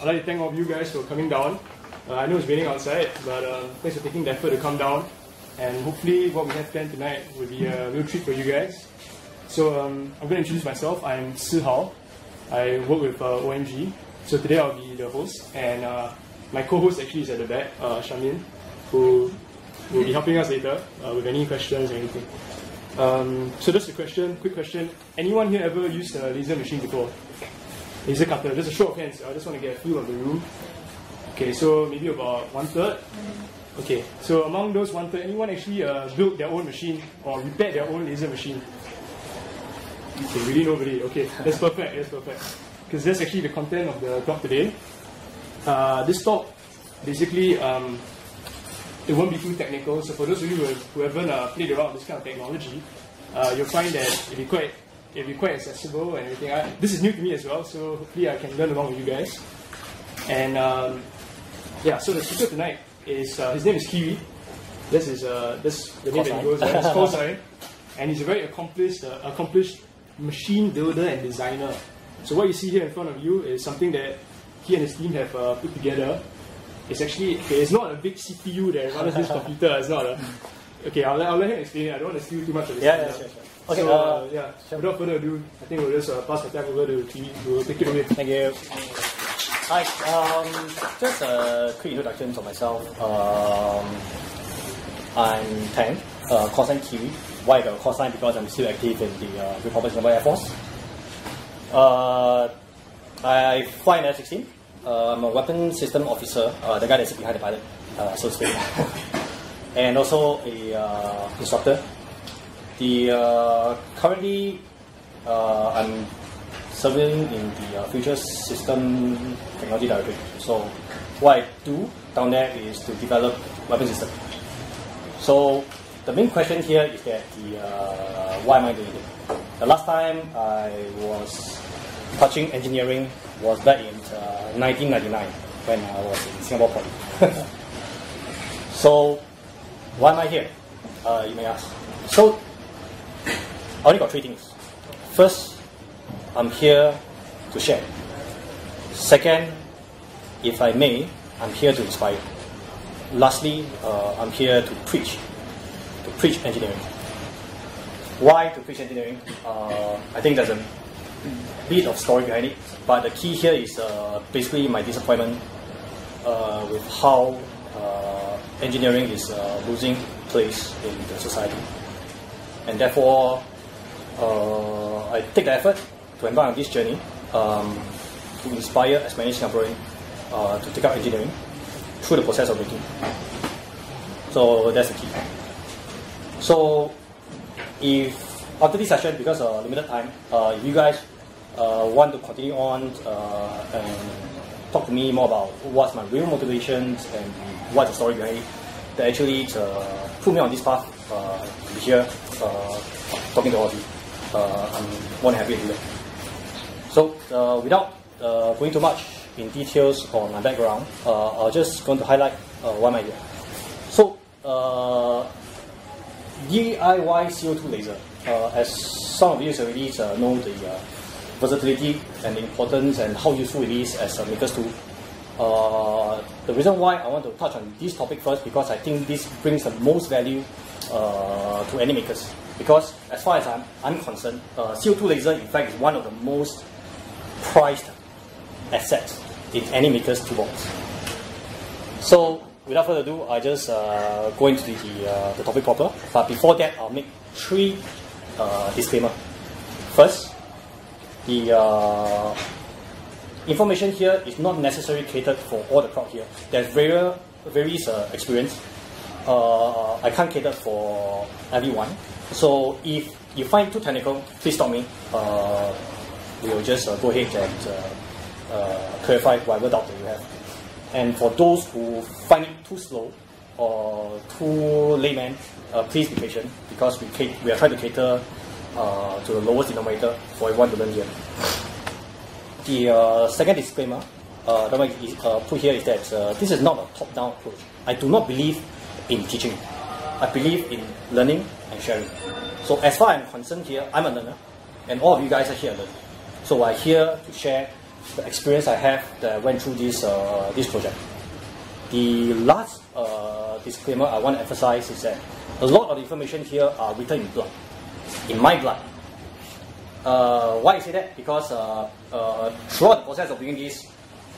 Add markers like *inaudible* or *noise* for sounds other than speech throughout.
I'd like to thank all of you guys for coming down. Uh, I know it's raining outside, but uh, thanks for taking the effort to come down. And hopefully, what we have planned tonight will be a real treat for you guys. So, um, I'm going to introduce myself. I'm Si Hao. I work with uh, OMG. So, today I'll be the host. And uh, my co host actually is at the back, uh, Shamin, who will be helping us later uh, with any questions or anything. Um, so, just a question, quick question. Anyone here ever used a laser machine before? Laser cutter, just a show of hands. I just want to get a feel of the room. Okay, so maybe about one third. Okay, so among those one third, anyone actually uh, built their own machine or repaired their own laser machine? Okay, really nobody. Okay, that's perfect. That's perfect. Because that's actually the content of the talk today. Uh, this talk, basically, um, it won't be too technical. So for those of you who, who haven't uh, played around with this kind of technology, uh, you'll find that it'll be quite it'll be quite accessible and everything. I, this is new to me as well, so hopefully I can learn along with you guys. And um, yeah, so the speaker tonight is uh, his name is Kiwi. This is uh, this the name that he goes by. It's *laughs* and he's a very accomplished uh, accomplished machine builder and designer. So what you see here in front of you is something that he and his team have uh, put together. It's actually okay, it's not a big CPU that runs this computer. It's not a okay. I'll let, I'll let him explain it. I don't want to steal too much of his Yeah, yeah, sure, sure. Okay, so, uh, yeah. Without further ado, I think we'll just uh, pass the time over to Kiwi to take it away. Thank you. Hi, um, just a quick introduction to myself. Um, I'm Teng, uh, sign Kiwi. Why the sign? Because I'm still active in the uh, Republic of Singapore Air Force. Uh, I fly in F-16. Uh, I'm a weapon system officer, uh, the guy that's behind the pilot, uh, so to speak. *laughs* and also a uh, instructor. The uh, currently uh, I'm serving in the uh, Future System Technology Directorate. So what I do down there is to develop weapon system. So the main question here is that the why am I doing it? The last time I was touching engineering was back in uh, 1999 when I was in Singapore Poly. *laughs* so why am I here? Uh, you may ask. So I only got three things. First, I'm here to share. Second, if I may, I'm here to inspire. Lastly, uh, I'm here to preach, to preach engineering. Why to preach engineering? Uh, I think there's a bit of story behind it, but the key here is uh, basically my disappointment uh, with how uh, engineering is uh, losing place in the society, and therefore uh, I take the effort to embark on this journey um, to inspire as many Singaporeans uh, to take up engineering through the process of making. So that's the key. So if after this session, because of limited time, uh, you guys uh, want to continue on uh, and talk to me more about what's my real motivations and what's the story behind it, that actually uh, put me on this path uh, to be here uh, talking to all of you. Uh, I'm more than happy to do that. So, uh, without uh, going too much in details on my background, uh, I'll just going to highlight uh, why am I here. So, DIY CO2 laser. As some of you already know the versatility and importance and how useful it is as a maker's tool. Uh, the reason why I want to touch on this topic first because I think this brings the most value uh, to any makers. Because as far as I'm, I'm concerned, uh, CO2 laser in fact is one of the most prized assets in any maker's toolbox. So without further ado, I just uh, go into the, uh, the topic proper. But before that, I'll make three uh, disclaimer. First, the information here is not necessarily catered for all the crowd here. There's various, various uh, experience. Uh, I can't cater for everyone. So if you find too technical, please stop me. Uh, we'll just uh, go ahead and uh, uh, clarify whatever doubt that you have. And for those who find it too slow or too layman, uh, please be patient because we, we are trying to cater to the lowest denominator for everyone to learn here. The uh, second disclaimer uh, that I uh, put here is that uh, this is not a top-down approach. I do not believe in teaching. I believe in learning and sharing. So as far as I'm concerned here, I'm a learner, and all of you guys are here learning. So I'm here to share the experience I have that I went through this uh, this project. The last uh, disclaimer I want to emphasize is that a lot of the information here are written in blood, in my blood. Uh, why I say that? Because uh, uh, throughout the process of doing this,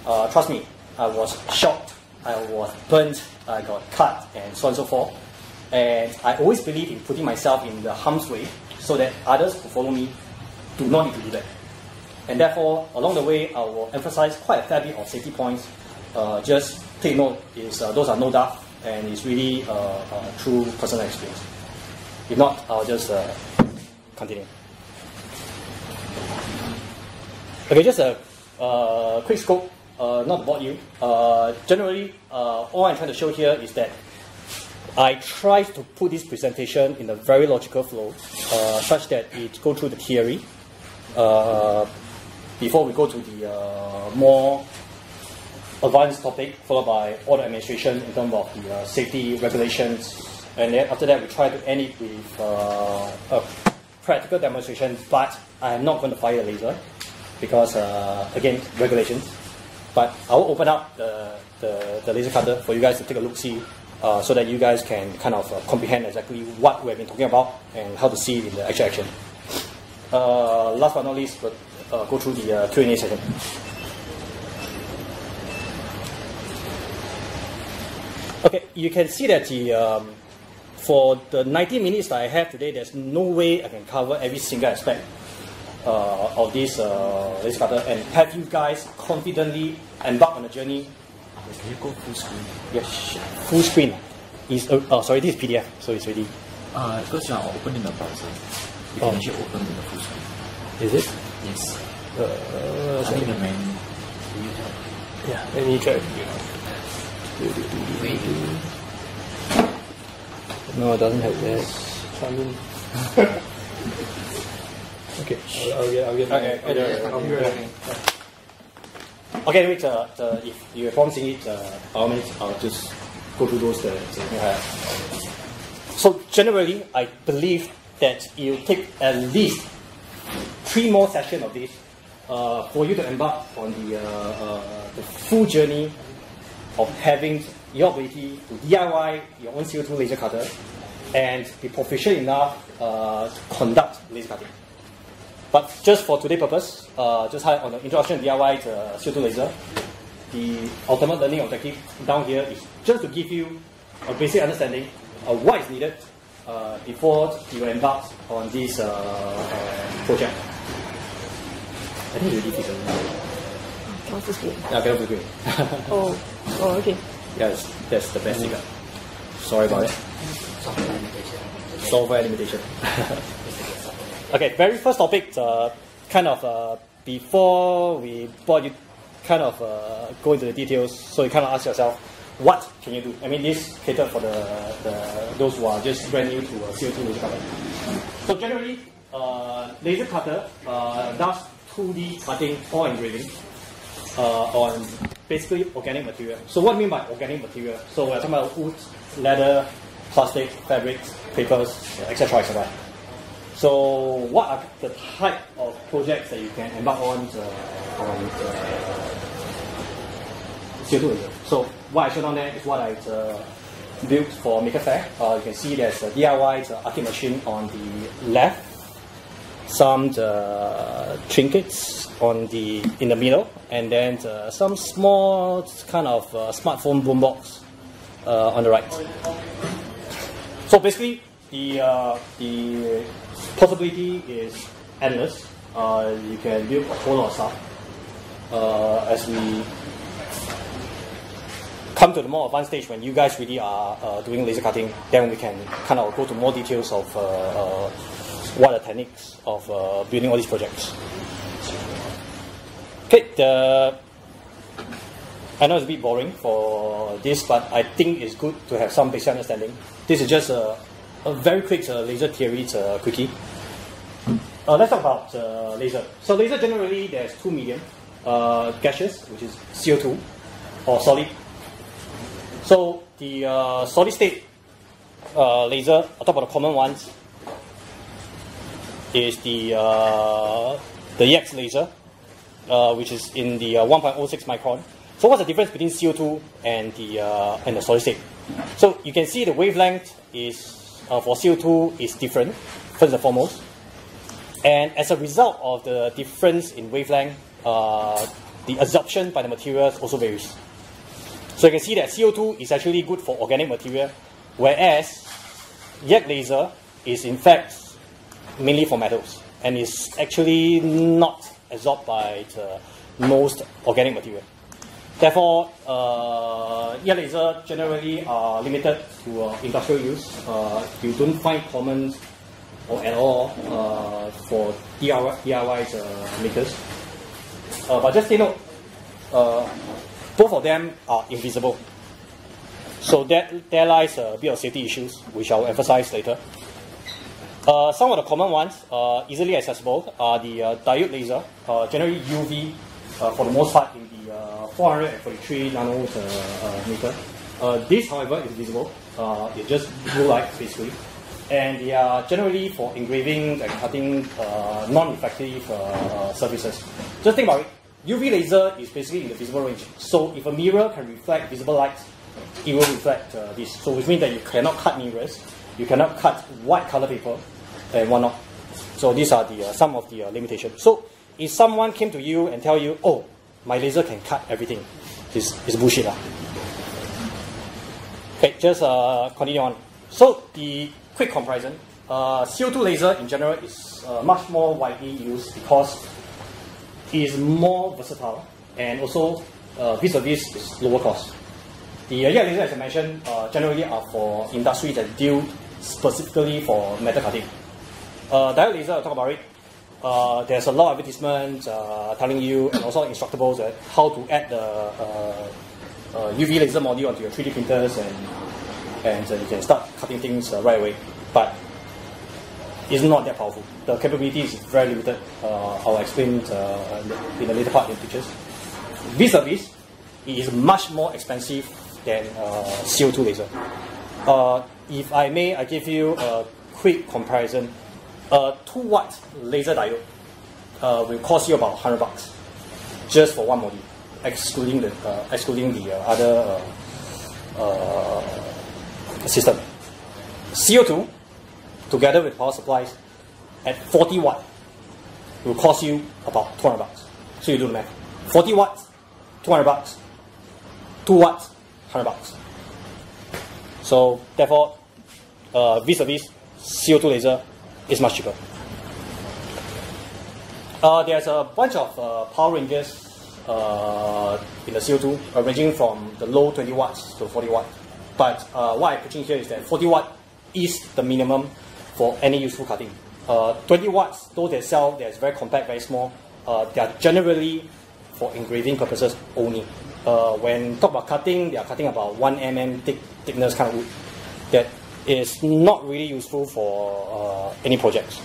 trust me, I was shocked, I was burnt, I got cut, and so on and so forth. And I always believe in putting myself in the harm's way so that others who follow me do not need to do that. And therefore, along the way, I will emphasize quite a fair bit of safety points. Uh, just take note, is uh, those are no doubt, and it's really uh, true personal experience. If not, I'll just continue. Okay, just a uh, quick scope, uh, not to bore you. Uh, generally, uh, all I'm trying to show here is that I try to put this presentation in a very logical flow, uh, such that it go through the theory uh, before we go to the more advanced topic, followed by order administration in terms of the safety regulations, and then after that we try to end it with a practical demonstration. But I am not going to fire a laser because uh, again regulations. But I will open up the, the, the laser cutter for you guys to take a look see uh, so that you guys can kind of uh, comprehend exactly what we have been talking about and how to see it in the actual action. Uh, last but not least, but uh, go through the Q&A session. Okay, you can see that the um, for the 90 minutes that I have today, there's no way I can cover every single aspect uh, of this uh, laser cutter and have you guys confidently embark on a journey. Can you go full screen? Yes, full screen. Is uh, oh, sorry, this is PDF, so it's ready. Uh, because you are opening the browser, you Oh. can actually open in the full screen. Is it? Yes. Uh, I think the menu. Do you have? Yeah, let me try. Wait. no, it doesn't have that. *laughs* I mean, *laughs* okay, I'll, I'll get, I'll get. Okay, I'll get- I'll be right. Okay, wait, uh, uh, if you have promising it, uh, I'll, I'll just go through those. Uh. Yeah. So generally, I believe that you take at least three more sessions of this uh, for you to embark on the, uh, uh, the full journey of having your ability to DIY your own CO2 laser cutter and be proficient enough uh, to conduct laser cutting. But just for today's purpose, uh, just hi- on the introduction to DIY uh, CO2 laser, the ultimate learning objective down here is just to give you a basic understanding of what is needed uh, before you embark on this uh, uh, project. I think it's really difficult. What's the screen? Yeah, cannot agree. *laughs* Oh, oh, okay. yes, that's the best thing. Sorry about it. Software limitation. Software limitation. *laughs* okay, very first topic, uh, kind of uh, before we brought you kind of uh, go into the details, so you kind of ask yourself, what can you do? I mean, this catered for the, the those who are just brand new to uh, CO2 laser cutter. So generally, uh, laser cutter uh, does 2D cutting or engraving uh, on basically organic material. So what I mean by organic material? So we're talking about wood, leather, plastic, fabrics, papers, etc., etc. So what are the type of projects that you can embark on uh, on uh, CO2 laser? So what I showed on there is what I uh, built for Maker Faire. Uh, you can see there's a DIY uh, arcade machine on the left some uh, trinkets on the in the middle, and then uh, some small kind of uh, smartphone boombox on the right. So basically, the the possibility is endless. Uh, you can build a whole lot of stuff. Uh, as we come to the more advanced stage when you guys really are uh, doing laser cutting, then we can kind of go to more details of uh, uh, what are the techniques of uh, building all these projects. Okay, the I know it's a bit boring for this, but I think it's good to have some basic understanding. This is just a, a very quick uh, laser theory uh, quickie. Uh, let's talk about uh, laser. So laser generally there's two medium, uh, gaseous, which is CO2, or solid. So the uh, solid state uh, laser, on top of the common ones, is the uh, the EX laser. which is in the uh, 1.06 micron. So what's the difference between CO2 and the and the solid state? So you can see the wavelength is uh, for CO2 is different first and foremost, and as a result of the difference in wavelength, uh, the absorption by the materials also varies. So you can see that CO2 is actually good for organic material, whereas YAG laser is in fact mainly for metals and is actually not absorbed by the most organic material. Therefore, uh, YAG laser generally are limited to uh, industrial use. Uh, you don't find common or at all uh, for DIY, DIY uh, makers. Uh, but just take note, both of them are invisible. So that, there lies a bit of safety issues, which I'll emphasize later. Some of the common ones, easily accessible, are the diode laser, generally UV, for the most part in the uh, 443 nanometer. Uh, this, however, is visible. Uh, it's just blue light, basically. And they are generally for engraving and cutting uh, non-effective uh, surfaces. Just think about it. UV laser is basically in the visible range. So if a mirror can reflect visible light, it will reflect uh, this. So which means that you cannot cut mirrors, you cannot cut white color paper, and whatnot. So these are the uh, some of the uh, limitations. So if someone came to you and tell you, oh, my laser can cut everything, this is bullshit lah. Okay, just uh, continue on. So the quick comparison, uh, CO2 laser in general is uh, much more widely used because it is more versatile and also uh, vis-a-vis is lower cost. The uh, laser, as I mentioned, uh, generally are for industries that deal specifically for metal cutting. Uh, diode laser, I'll talk about it. Uh, there's a lot of advertisements uh, telling you and also instructables that how to add the uh, uh, UV laser module onto your 3D printers and and uh, you can start cutting things uh, right away. But it's not that powerful. The capability is very limited. Uh, I'll explain uh, in the later part in pictures. Vis-a-vis, it is much more expensive than uh, CO2 laser. Uh, if I may, I give you a quick comparison. A 2 watt laser diode uh, will cost you about 100 bucks just for one module, excluding the, uh, excluding the uh, other uh, uh, system. CO2, together with power supplies, at 40 watt, will cost you about 200 bucks. So you do the math. 40 watts, 200 bucks. 2 watts, 100 bucks. So therefore, uh, vis-a-vis CO2 laser is much cheaper. Uh, there's a bunch of uh, power ranges uh, in the CO2, uh, ranging from the low 20 watts to 40 watt. But uh, what I'm pitching here is that 40 watt is the minimum for any useful cutting. Uh, 20 watts, though they sell, they're very compact, very small. They are generally for engraving purposes only. When talk about cutting, they are cutting about 1 mm thick, thickness kind of wood that is not really useful for uh, any projects.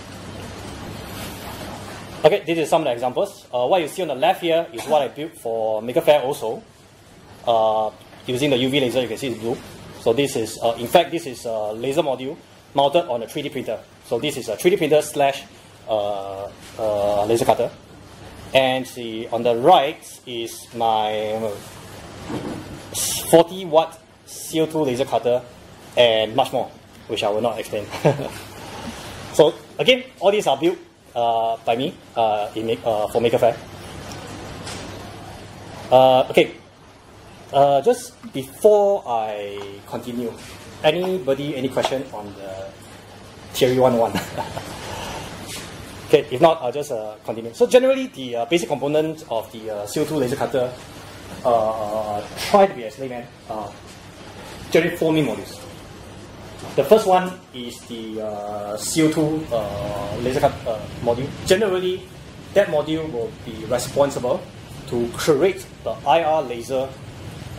Okay, this is some of the examples. Uh, what you see on the left here is what I built for Maker also. Uh, using the UV laser, you can see it's blue. So this is, uh, in fact, this is a laser module mounted on a 3D printer. So this is a 3D printer slash uh, uh, laser cutter. And the, on the right is my 40 watt CO2 laser cutter and much more, which I will not explain. *laughs* so again, all these are built uh, by me uh, in uh, for Maker Faire. Uh, okay, uh, just before I continue, anybody any question on the theory 101? *laughs* okay, if not, I'll just uh, continue. So generally, the basic component of the uh, CO2 laser cutter try to be as layman. Generally, four main modules. The first one is the uh, CO2 uh, laser cut uh, module. Generally, that module will be responsible to create the IR laser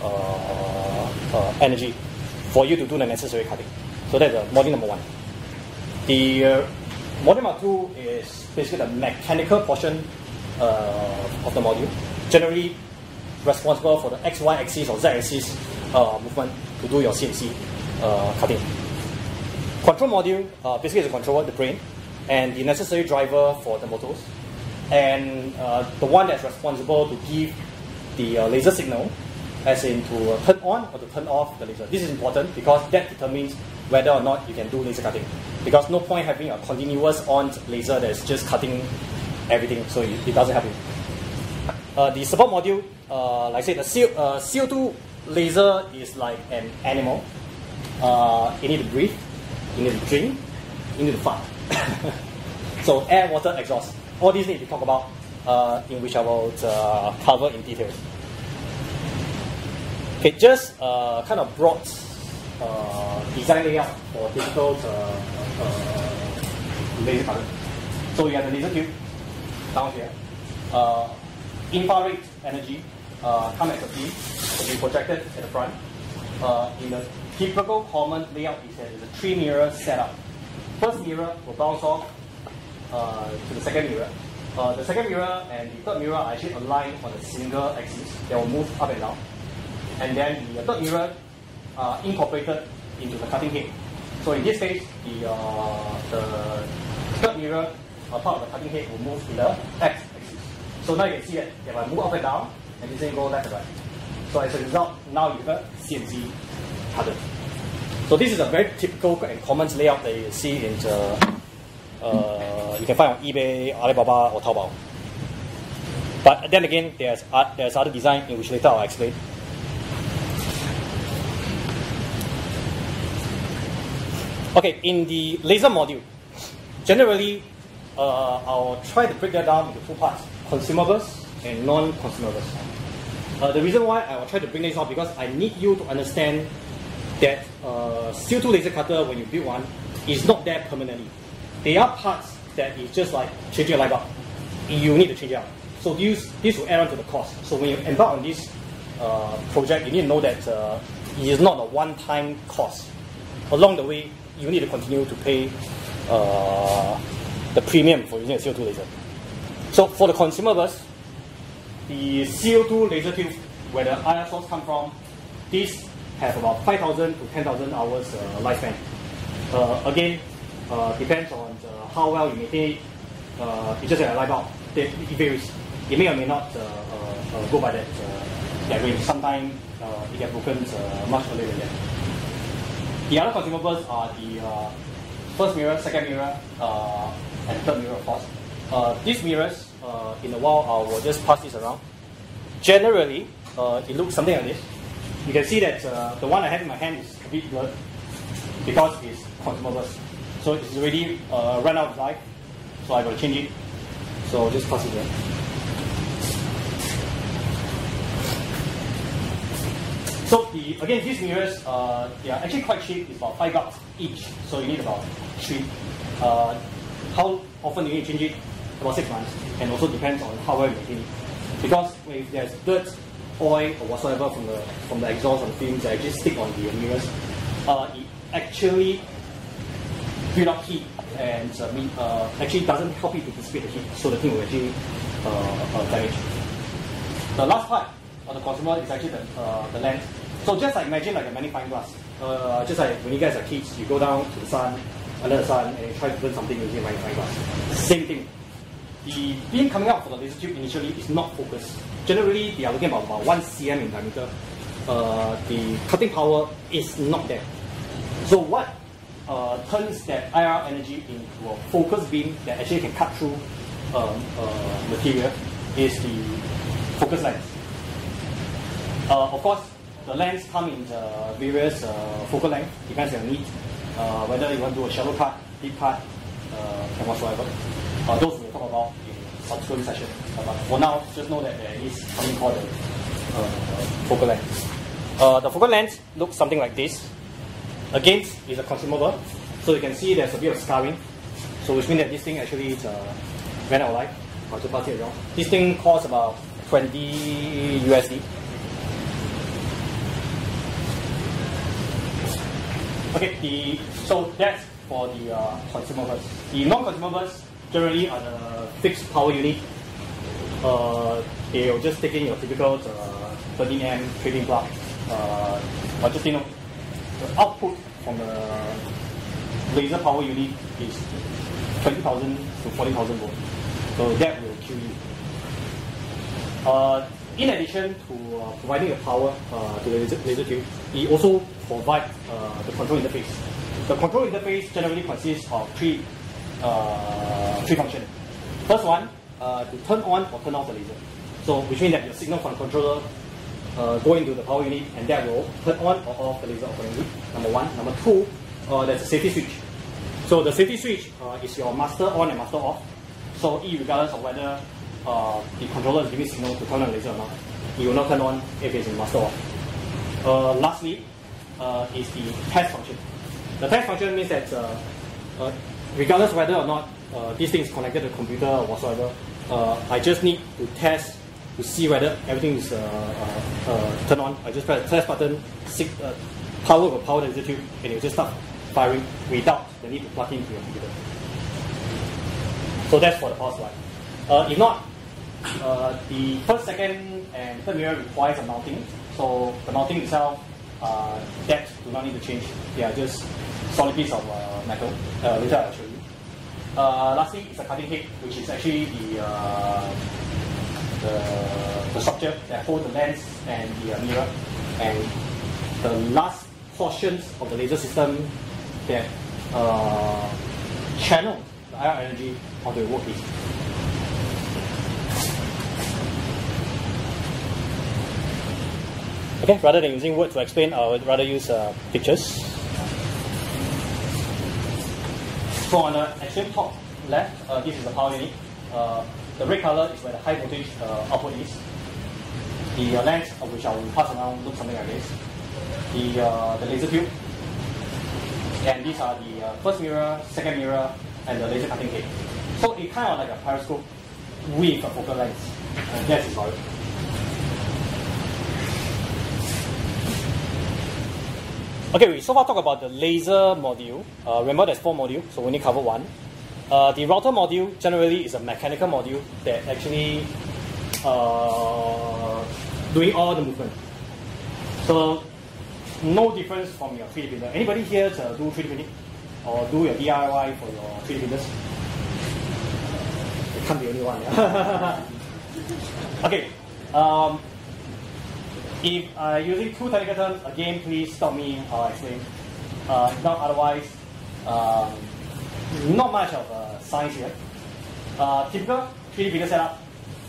uh, uh, energy for you to do the necessary cutting. So that's uh, module number one. The uh, module number two is basically the mechanical portion of the module. Generally, responsible for the XY axis or Z axis movement to do your CNC cutting. Control module uh, basically is a controller, the brain, and the necessary driver for the motors. and uh, the one that's responsible to give the uh, laser signal, as in to uh, turn on or to turn off the laser. This is important because that determines whether or not you can do laser cutting. Because no point having a continuous on laser that's just cutting everything, so it, it doesn't help you. Uh, the support module, uh, like I said, the CO, uh, CO2 laser is like an animal. Uh, you need to breathe, you need to drink, you need to fart. *laughs* so air, water, exhaust. All these need to talk about, uh, in which I will uh, cover in detail. Okay, just uh, kind of broad uh, design layout for typical uh, uh, laser cutter. So we have the laser tube down here. Infrared energy uh, come as a beam to be projected at the front. In the typical common layout is that there's a three mirror setup. First mirror will bounce off uh, to the second mirror. Uh, the second mirror and the third mirror are actually aligned on a single axis. They will move up and down. And then the third mirror are incorporated into the cutting head. So in this case, the, uh, the third mirror, uh, part of the cutting head will move to the x axis. So now you can see that if I move up and down, and this thing go left and right. So as a result, now you have CNC So this is a very typical and common layout that you see in the, uh, you can find on eBay, Alibaba, or Taobao. But then again, there's, uh, there's other design in which later I'll explain. Okay, in the laser module, generally, uh, I'll try to break that down into two parts, consumables and non-consumables. Uh, the reason why I will try to bring this up because I need you to understand that uh, CO2 laser cutter, when you build one, is not there permanently. There are parts that is just like changing a light bulb. You need to change it out. So this, this will add on to the cost. So when you embark on this uh, project, you need to know that uh, it is not a one-time cost. Along the way, you need to continue to pay uh, the premium for using a CO2 laser. So for the consumables, the CO2 laser tube, where the IR source come from, these have about 5,000 to 10,000 hours uh, lifespan. Uh, again, uh, depends on how well you maintain it. Uh, it's just a light bulb. It, varies. It may or may not uh, uh, uh, go by that, that range. Sometimes it gets broken much earlier than that. The other consumables are the first mirror, second mirror, and third mirror, of course. These mirrors, in a while, I will just pass this around. Generally, it looks something like this. You can see that uh, the one I have in my hand is a bit blurred because it's consumables. So it's already uh, run out of life. So I will change it. So just pass it there. So the again these mirrors uh, they are actually quite cheap. It's about five bucks each. So you need about three. Uh, how often do you change it? About six months. And also depends on how well you maintain it. Because if there's dirt, oil or whatsoever from the from the exhaust and fumes that actually stick on the mirrors, uh, it actually build up heat and uh, mean, uh, actually doesn't help it to dissipate the heat. So the thing will actually uh, uh, damage. The last part of the consumer is actually the, uh, the lens. So just like imagine like a magnifying glass. Uh, just like when you guys are kids, you go down to the sun, under the sun, and you try to learn something using a magnifying glass. Same thing. The beam coming out from the laser tube initially is not focused. Generally, they are looking about, about 1 cm in diameter. Uh, the cutting power is not there. So what uh, turns that IR energy into a focused beam that actually can cut through um, uh, material is the focus lens. Uh, of course, the lens come in the various uh, focal length, depends on your need. Uh, whether you want to do a shallow cut, deep cut, and whatsoever. Those we'll talk about subsequent session. But for now, just know that there is something called the uh, focal length. Uh, the focal length looks something like this. Again, is a consumable, so you can see there's a bit of scarring. So which means that this thing actually is, uh, ran out of life. This thing costs about 20 USD. Okay, the so that's for the uh, consumables. The non-consumables generally are the fixed power unit. Uh, they will just take in your typical uh, 13 amp trading plug. Uh, but just you know, the output from the laser power unit is 20,000 to 40,000 volt. So that will kill you. Uh, in addition to uh, providing the power uh, to the laser, laser tube, it also provides uh, the control interface. The control interface generally consists of three, uh, three functions. First one, uh, to turn on or turn off the laser. So which means that your signal from the controller uh, go into the power unit and that will turn on or off the laser accordingly. Number one. Number two, uh, there's a safety switch. So the safety switch uh, is your master on and master off. So regardless of whether uh, the controller is giving signal to turn on the laser or not, it will not turn on if it's in master off. Uh, lastly, uh, is the test function. The test function means that regardless whether or not uh, this thing is connected to the computer or whatsoever, uh, I just need to test to see whether everything is uh, uh, uh, turned on. I just press the test button, sig- uh, power will power tube, and it will just start firing without the need to plug into your computer. So that's for the power supply. If not, the first, second, and third mirror requires a mounting. So the mounting itself, uh, that do not need to change. They are just solid piece of uh, metal. Uh, later I'll show you. Uh, lastly, it's a cutting head, which is actually the, uh, the, the structure that holds the lens and the uh, mirror. And the last portions of the laser system that uh, channel the IR energy onto the workpiece. Okay, rather than using words to explain, I would rather use uh, pictures. So on the extreme top left, uh, this is the power unit. Uh, the red color is where the high voltage uh, output is. The uh, lens, of which I will pass around, looks something like this. The, uh, the laser tube. And these are the uh, first mirror, second mirror, and the laser cutting head. So it kind of like a periscope with a focal lens. And that's its origin. Okay, we so far talk about the laser module. Uh, remember, there's four modules, so we only cover one. Uh, the router module generally is a mechanical module that actually uh, doing all the movement. So no difference from your 3D printer. Anybody here to do 3D printing or do your DIY for your 3D printers? It can't be only one. Yeah? *laughs* okay. Um, if I'm using two technical again, please stop me or explain. Uh, not otherwise, um, not much of a science here. Uh, typical 3D printer setup,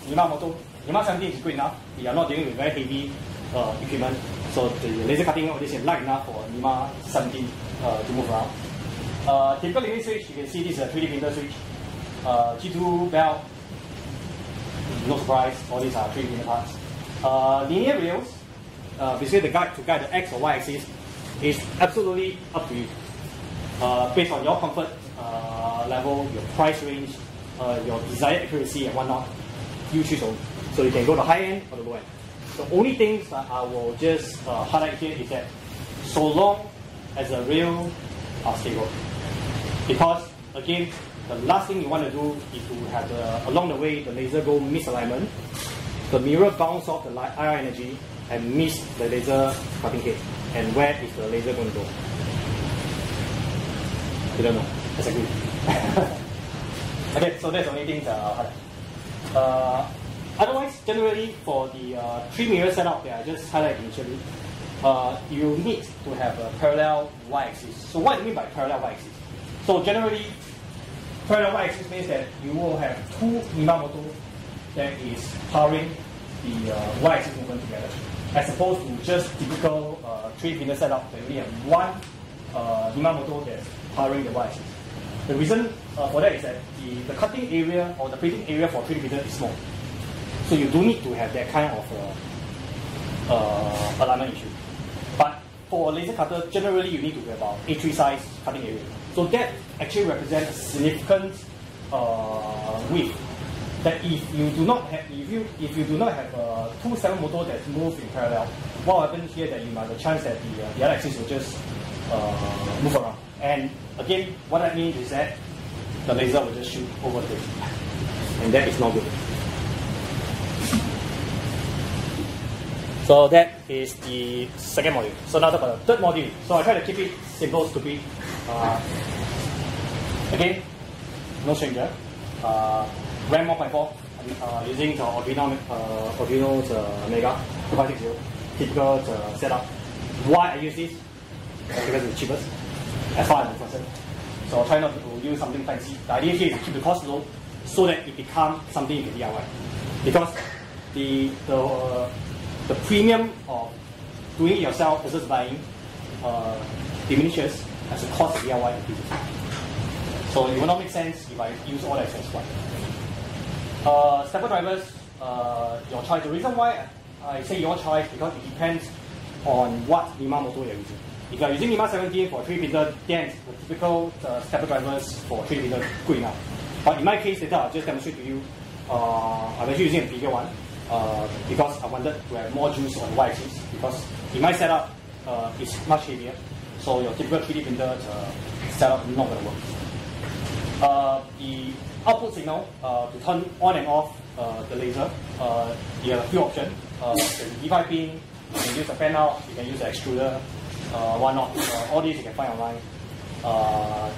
NEMA motor. NEMA 17 is good enough. You are not dealing with very heavy uh, equipment, so the laser cutting all this is light enough for NEMA 17 uh, to move around. Uh, typical limit switch, you can see this is a 3D printer switch. Uh, GT2 belt, no surprise, all these are 3D printer parts. Uh, linear rails, uh, basically the guide to guide the X or Y axis is absolutely up to you. Uh, based on your comfort uh, level, your price range, uh, your desired accuracy and whatnot, you choose only. So you can go to high end or the low end. The only things that I will just uh, highlight here is that so long as the rail are stable. Because again, the last thing you want to do is to have the, along the way the laser go misalignment, the mirror bounce off the IR energy and miss the laser cutting head. And where is the laser going to go? You don't know. Exactly. *laughs* okay, so that's the only thing that highlight. Uh, otherwise, generally for the uh, three mirror setup that I just highlighted initially, uh, you need to have a parallel y-axis. So what do you mean by parallel y-axis? So generally, parallel y-axis means that you will have two NEMA motor that is powering the uh, y-axis movement together, as opposed to just typical uh, three printer setup that only have one uh, NEMA motor that's powering the y-axis. The reason uh, for that is that the, the cutting area or the printing area for 3D printer is small. So you do need to have that kind of uh, uh, alignment issue. But for a laser cutter, generally you need to have about A3 size cutting area. So that actually represents a significant uh, width. That if you do not have, if you if you do not have a two seven motor that moves in parallel, what happens happen here that you might have a chance that the uh, the axis will just uh, move around. And again, what that means is that the laser will just shoot over this, and that is not good. So that is the second module. So now about the third module. So I try to keep it simple, stupid. Uh, again, no stranger. Uh, RAMPS 1.4 uh, using the Arduino, uh, Arduino's uh, Mega 560 typical uh, setup. Why I use this? Uh, because it's cheapest, as far as I'm concerned. So try not to use something fancy. The idea here is to keep the cost low so that it becomes something you can DIY. Because the the uh, the premium of doing it yourself versus buying uh, diminishes as the cost of DIY increases. So it will not make sense if I use all the expensive one. Uh, stepper drivers, uh, your choice. The reason why I say your choice because it depends on what NEMA motor you're using. If you're using NEMA 17 for 3 printer, then the typical uh, stepper drivers for 3 printer good enough. But in my case, later I'll just demonstrate to you. Uh, I'm actually using a bigger one uh, because I wanted to have more juice on the y axis because in my setup, uh, it's much heavier. So your typical 3D printer uh, setup not going to work. Uh, the output signal uh, to turn on and off uh, the laser, uh, you have a few options. Uh, the D5 pin, you can use a fan out, you can use an extruder, uh, why not? Uh, all these you can find online. Uh,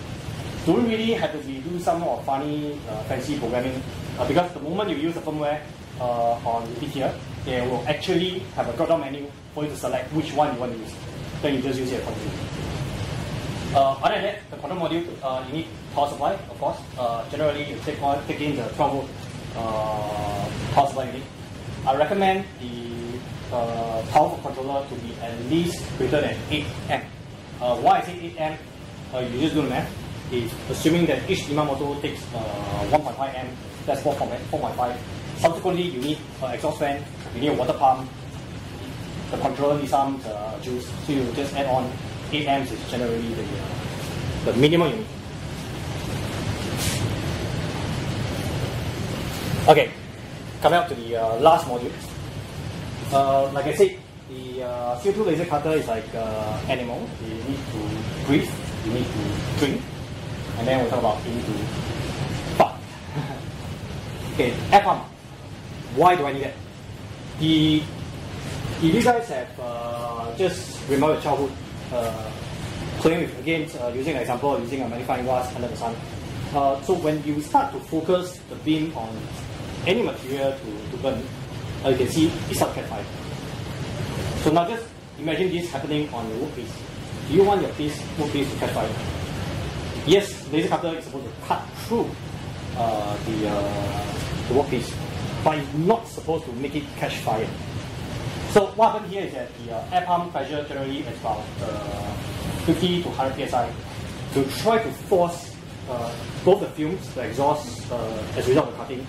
don't really have to be do some of funny uh, fancy programming because the moment you use the firmware on the here, they will actually have a drop-down menu for you to select which one you want to use. Then you just use it accordingly. Uh, other than that, the control module, you need power supply, of course. Uh, generally, you take, on, take in the 12 volt uh, power supply unit. I recommend the uh, power controller to be at least greater than 8 amp. Uh, why I say 8 amp, uh, you just do the math. Is assuming that each NEMA motor takes uh, 1.5 amp, that's 4.5. Subsequently, you need an exhaust fan, you need a water pump, the controller needs some uh, juice, so you just add on 8 amps is generally the, uh, the minimum you need. Okay, coming up to the uh, last module. Uh, like I said, the uh, CO2 laser cutter is like uh, animal. You need to breathe, you need to drink, and then we'll talk about you need to fart. *laughs* okay, air pump. Why do I need it? The if you guys have uh, just remember childhood, uh, playing with again uh, using an example using a magnifying glass under the sun. So when you start to focus the beam on any material to, to burn, uh, you can see it starts to fire. So now just imagine this happening on your workpiece. Do you want your piece workpiece to catch fire? Yes, laser cutter is supposed to cut through uh, the uh, the workpiece, but it's not supposed to make it catch fire. So what happened here is that the uh, air pump pressure generally is about uh, 50 to 100 psi to try to force uh, both the fumes, the exhaust uh, as a result of the cutting,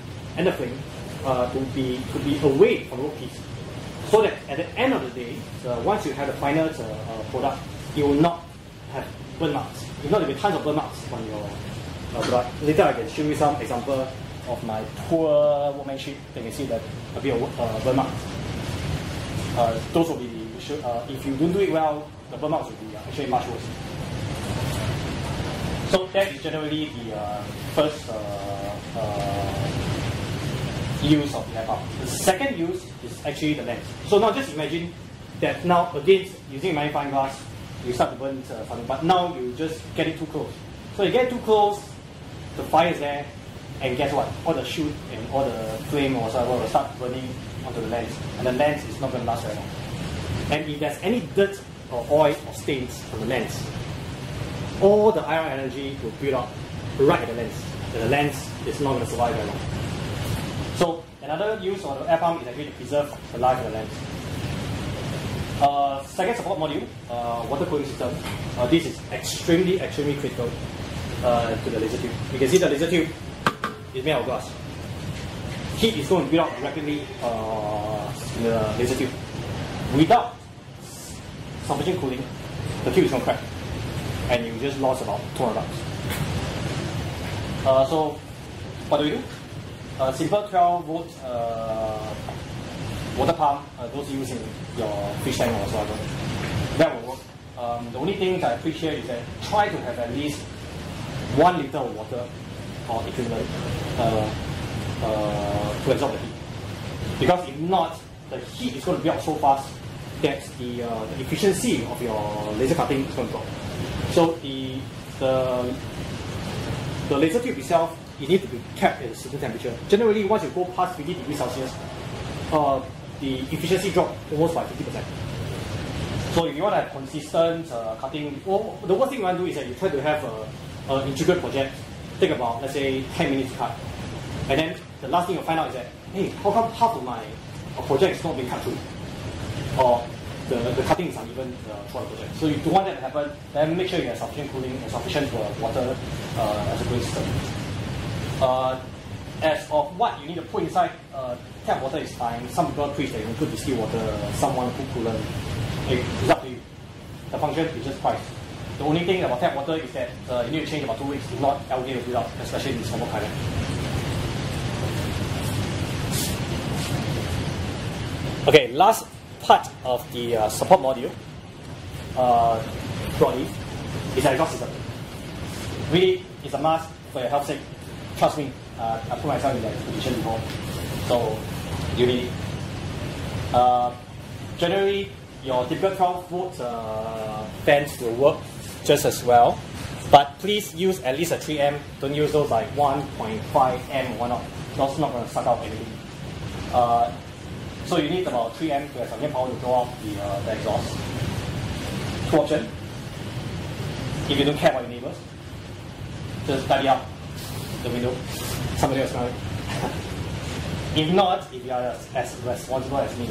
flame uh, to be to be away from workpiece. So that at the end of the day, uh, once you have the final uh, uh, product, you will not have burn marks. If not, will be tons of burn marks on your uh, product. Later, I can show you some example of my poor workmanship. You can see that a bit of uh, burn marks uh, those will be the if you don't do it well, the burn marks will be actually much worse. So that is generally the first use of the air. The second use is actually the lens. So now just imagine that now again using magnifying glass, you start to burn uh, something, but now you just get it too close. So you get too close, the fire is there, and guess what? All the shoot and all the flame or whatever will start burning onto the lens, and the lens is not going to last very long. And if there's any dirt or oil or stains on the lens, all the IR energy will build up right at the lens. And the lens is not going to survive very long. So another use of the air pump is actually to preserve the life of the lens. Uh, second support module, uh, water cooling system. Uh, this is extremely, extremely critical uh, to the laser tube. You can see the laser tube is made of glass. Heat is going to build up rapidly uh, in the laser tube. Without sufficient cooling, the tube is going to crack. And you just lost about 200 bucks. Uh, so, what do we do? A simple 12 volt uh, water pump, uh, those using your fish tank or whatsoever, that will work. Um, the only thing that I preach here is that try to have at least one liter of water or equivalent uh, uh, to absorb the heat. Because if not, the heat is going to build up so fast that the, uh, the efficiency of your laser cutting is going to drop. So the, the, the laser tube itself it needs to be kept at a certain temperature. Generally, once you go past 50 degrees Celsius, uh, the efficiency drop almost by 50%. So if you want to have consistent uh, cutting, well, the worst thing you want to do is that you try to have a, intricate project, take about let's say 10 minutes to cut, and then the last thing you'll find out is that hey, how come half of my project is not being cut through, or the, the cutting is uneven uh, throughout the project. So you don't want that to happen. Then make sure you have sufficient cooling and sufficient uh, water uh, as a cooling system. Uh, as of what you need to put inside, uh, tap water is fine. Some people preach that you can put distilled water, someone put coolant. It- It's up to you. The function is just price. The only thing about tap water is that uh, you need to change about two weeks. If not, algae will build up, especially in summer climate. Okay, last part of the uh, support module, uh, broadly, is an exhaust system. Really, it's a must for your health sake. Trust me, uh, I put myself in that position before. So, you need it. Uh, generally, your typical 12 volt uh, fans will work just as well. But please use at least a 3M. Don't use those like 1.5 M or whatnot. Those not going to suck out anything. Uh, so you need about 3M to have sufficient power to draw off the, uh, the exhaust. Two options. If you don't care about your neighbors, just tidy up the window. Somebody else smell it. *laughs* if not, if you are as, responsible as me,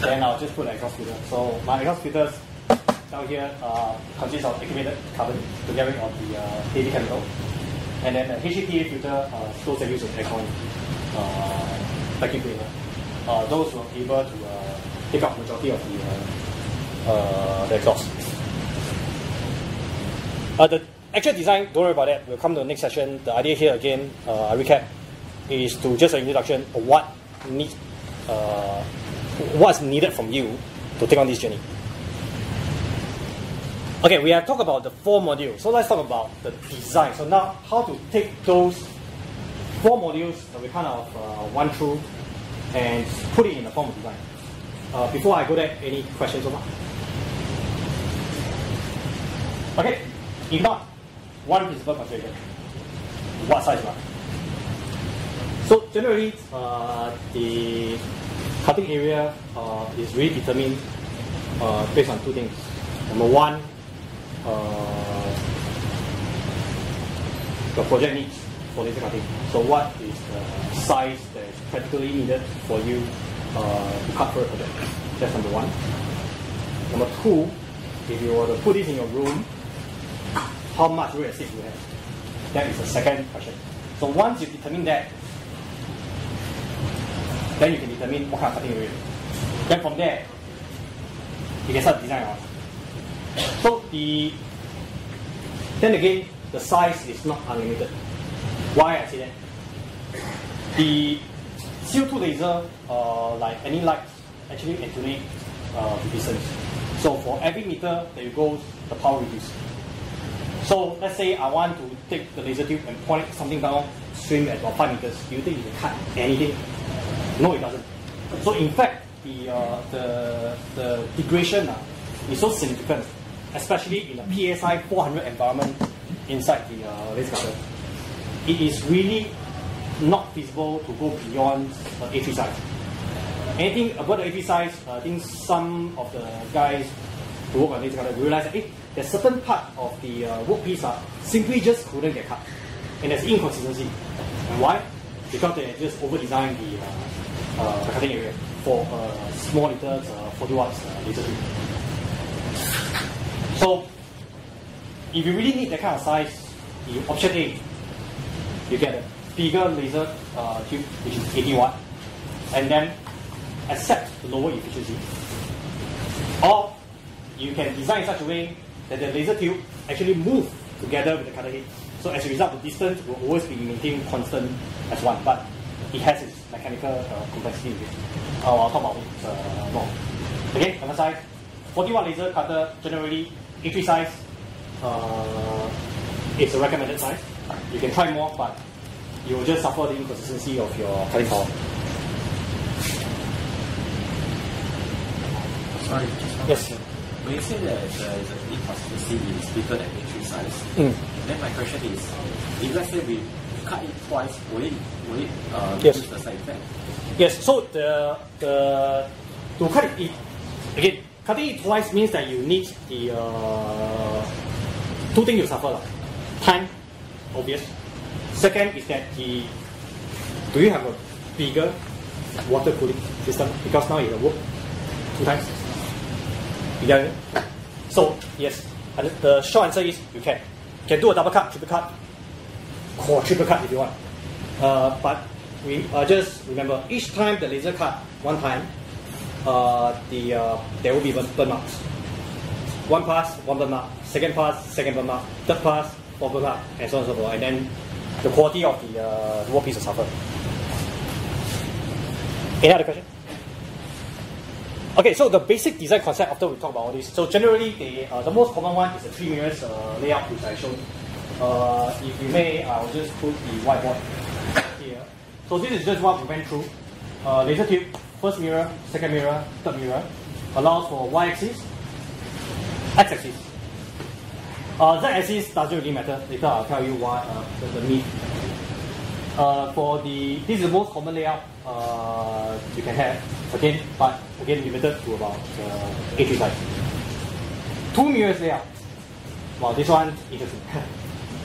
then I'll just put an exhaust filter. So my exhaust filters down here uh, consist of activated carbon to get rid of the uh, heavy chemical. And then the HEPA filter, uh, those that use in aircon uh, vacuum cleaner. Uh, those be able to uh, take up majority of the, uh, uh, the exhaust. Uh, the actual design, don't worry about that. We'll come to the next session. The idea here again, uh, I recap, is to just an introduction of what need, uh, what's needed from you to take on this journey. Okay, we have talked about the four modules. So let's talk about the design. So now, how to take those four modules that we kind of uh, went through and put it in the form of design. Uh, before I go there, any questions so far? Okay, if not, one principal consideration. What size bar? So generally, uh, the cutting area uh, is really determined uh, based on two things. Number one, uh, the project needs for laser cutting. So what is the size that is practically needed for you uh, to cut for a project? That's number one. Number two, if you were to put this in your room, how much real estate you have? That is the second question. So once you determine that, then you can determine what kind of cutting area. Then from there, you can start design on. So the then again, the size is not unlimited. Why I say that? The CO2 laser, uh, like any light, actually attenuate uh, distance. So for every meter that you go, the power reduces. So let's say I want to take the laser tube and point something down stream at about 5 meters. Do you think you can cut anything? No, it doesn't. So in fact, the, uh, the, the degradation uh, is so significant, especially in a PSI 400 environment inside the uh, laser cutter. It is really not feasible to go beyond uh, A3 size. Anything above the A3 size, uh, I think some of the guys who work on laser cutter realize that eh, there's certain part of the uh, workpiece uh, simply just couldn't get cut. And there's inconsistency. And why? Because they just over-designed the, uh, uh, the cutting area for uh, small little uh, 40 watts uh, laser. So, if you really need that kind of size, the option A, you get a bigger laser uh, tube, which is 80 watt, and then accept the lower efficiency. Or you can design in such a way that the laser tube actually move together with the cutter head. So as a result, the distance will always be maintained constant as one, but it has its mechanical uh, complexity. Uh, I'll talk about it uh, more. Okay, emphasize. 40 watt laser cutter generally A3 size uh, is a recommended size. You can try more, but you will just suffer the inconsistency of your cutting power. Sorry, Yes. When you say that there is an inconsistency is bigger than A3 size, Mm. then my question is, if let's say we cut it twice, will it, will it uh, Yes. reduce the side effect? Yes, so the the to cut it, again cutting it twice means that you need the uh, two things you suffer lah. Time, obvious. Second is that the do you have a bigger water cooling system because now it will work two times. You get it? So yes, and the short answer is you can. You can do a double cut, triple cut, triple cut if you want. Uh, but we uh, just remember each time the laser cut one time, uh, the uh, there will be burn, marks. One pass, one burn mark. Second pass, second burn mark. Third pass, four burn mark, and so on and so forth. And then the quality of the uh, the workpiece will suffer. Any other question? Okay, so the basic design concept after we talk about all this. So generally, the uh, the most common one is the three mirrors uh, layout which I showed. Uh, if you may, I'll just put the whiteboard here. So this is just what we went through. Uh, laser tube, first mirror, second mirror, third mirror, allows for y-axis, x-axis. Uh, z-axis doesn't really matter. Later I'll tell you why uh, the, the need. Uh, for the this is the most common layout uh, you can have again, but again limited to about uh, A3 size. Two mirrors layout. Well, this one interesting. *laughs*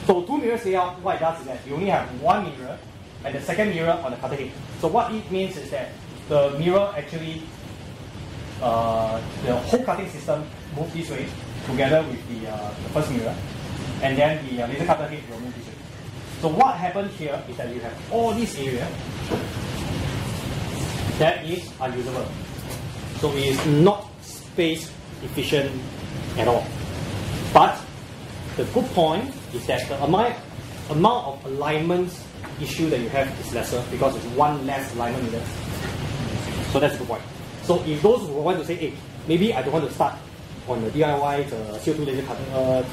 so two mirrors layout, what it does is that you only have one mirror and the second mirror on the cutter head. So what it means is that the mirror actually uh, the whole cutting system moves this way together with the, uh, the first mirror, and then the uh, laser cutter head will move this way. So what happened here is that you have all this area that is unusable. So it is not space efficient at all. But the good point is that the amount, amount of alignments issue that you have is lesser because it's one less alignment unit. So that's the point. So if those who want to say, hey, maybe I don't want to start on the DIY, the CO2 laser cutting, uh,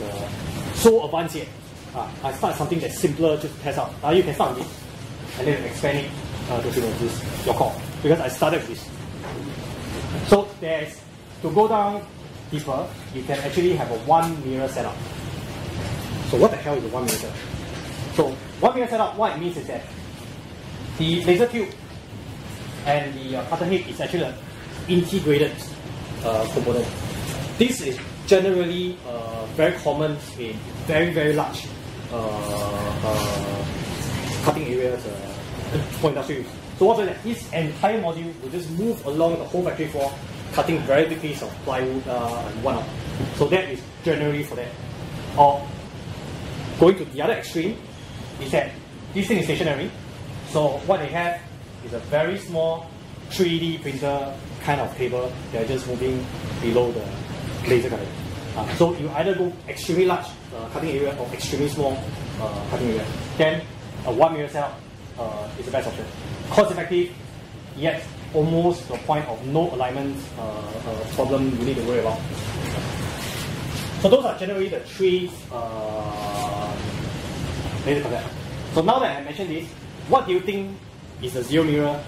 so advanced yet. Uh, I start something that's simpler to test out. Uh, you can start with this and then expand it uh, to this your call. Because I started with this. So there's to go down deeper, you can actually have a one mirror setup. So what the hell is a one mirror setup? So one mirror setup, what it means is that the laser tube and the uh, cutter head is actually an integrated uh, component. This is generally uh, very common in very very large cutting areas uh, for industry use. So what's that? This entire module will just move along the whole factory floor, cutting very big piece of plywood uh, and whatnot. So that is generally for that. Or going to the other extreme is that this thing is stationary. So what they have is a very small 3D printer kind of table. They're just moving below the laser cutting. Uh, so you either go extremely large uh, cutting area or extremely small uh, cutting area. Then a one mirror cell uh, is the best option. Cost effective, yet almost the point of no alignment uh, uh, problem you need to worry about. So those are generally the three uh, laser cutter. So now that I mentioned this, what do you think is the zero mirror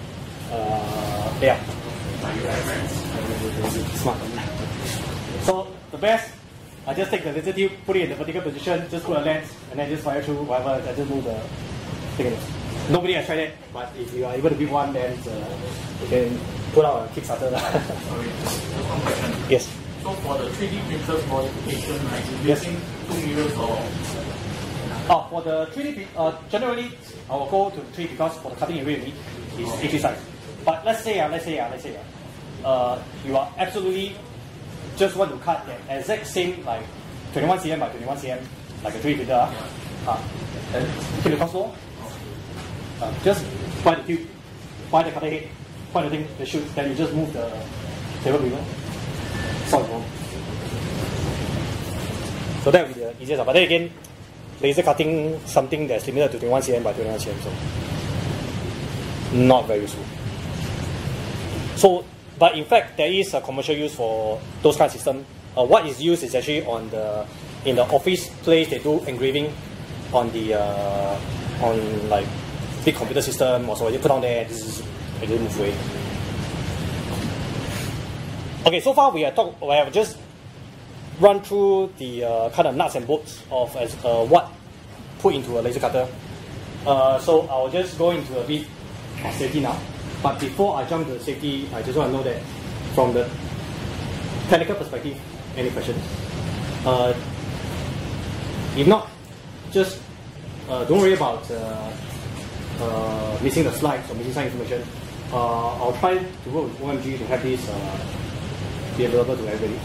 uh, layout? Smart. So the best, I just take the laser tube, put it in the vertical position, just put a lens, and then just fire through whatever, I just move the thing. Nobody has tried it, but if you are able to build one, then uh, you can put out a Kickstarter. *laughs* Sorry, one question. yes. So for the 3D printers modification, right, you're Yes. using two mirrors or Oh, for the 3D, print- uh, generally, I will go to 3D because for the cutting area you is 80 size. But let's say, uh, let's say, uh, let's say, uh, uh, you are absolutely just want to cut the exact same like 21 cm by 21 cm, like a 3D printer. Uh, then keep the cost low. Uh, just buy the tube, buy the cutter head, point the thing, the shoot, then you just move the table below. Solve. So that would be the easiest. But then again, laser cutting something that's limited to 21 cm by 21 cm, so not very useful. So, but in fact, there is a commercial use for those kind of system. Uh, what is used is actually on the in the office place they do engraving on the uh, on like big computer system or so you put on there. This is it will move away. Okay, so far we have talked. We have just run through the uh, kind of nuts and bolts of as uh, what put into a laser cutter. Uh, so I'll just go into a bit of safety now. But before I jump to the safety, I just want to know that from the technical perspective, any questions? Uh, if not, just uh, don't worry about uh, uh, missing the slides or missing some information. Uh, I'll try to work with OMG to have this uh, be available to everybody.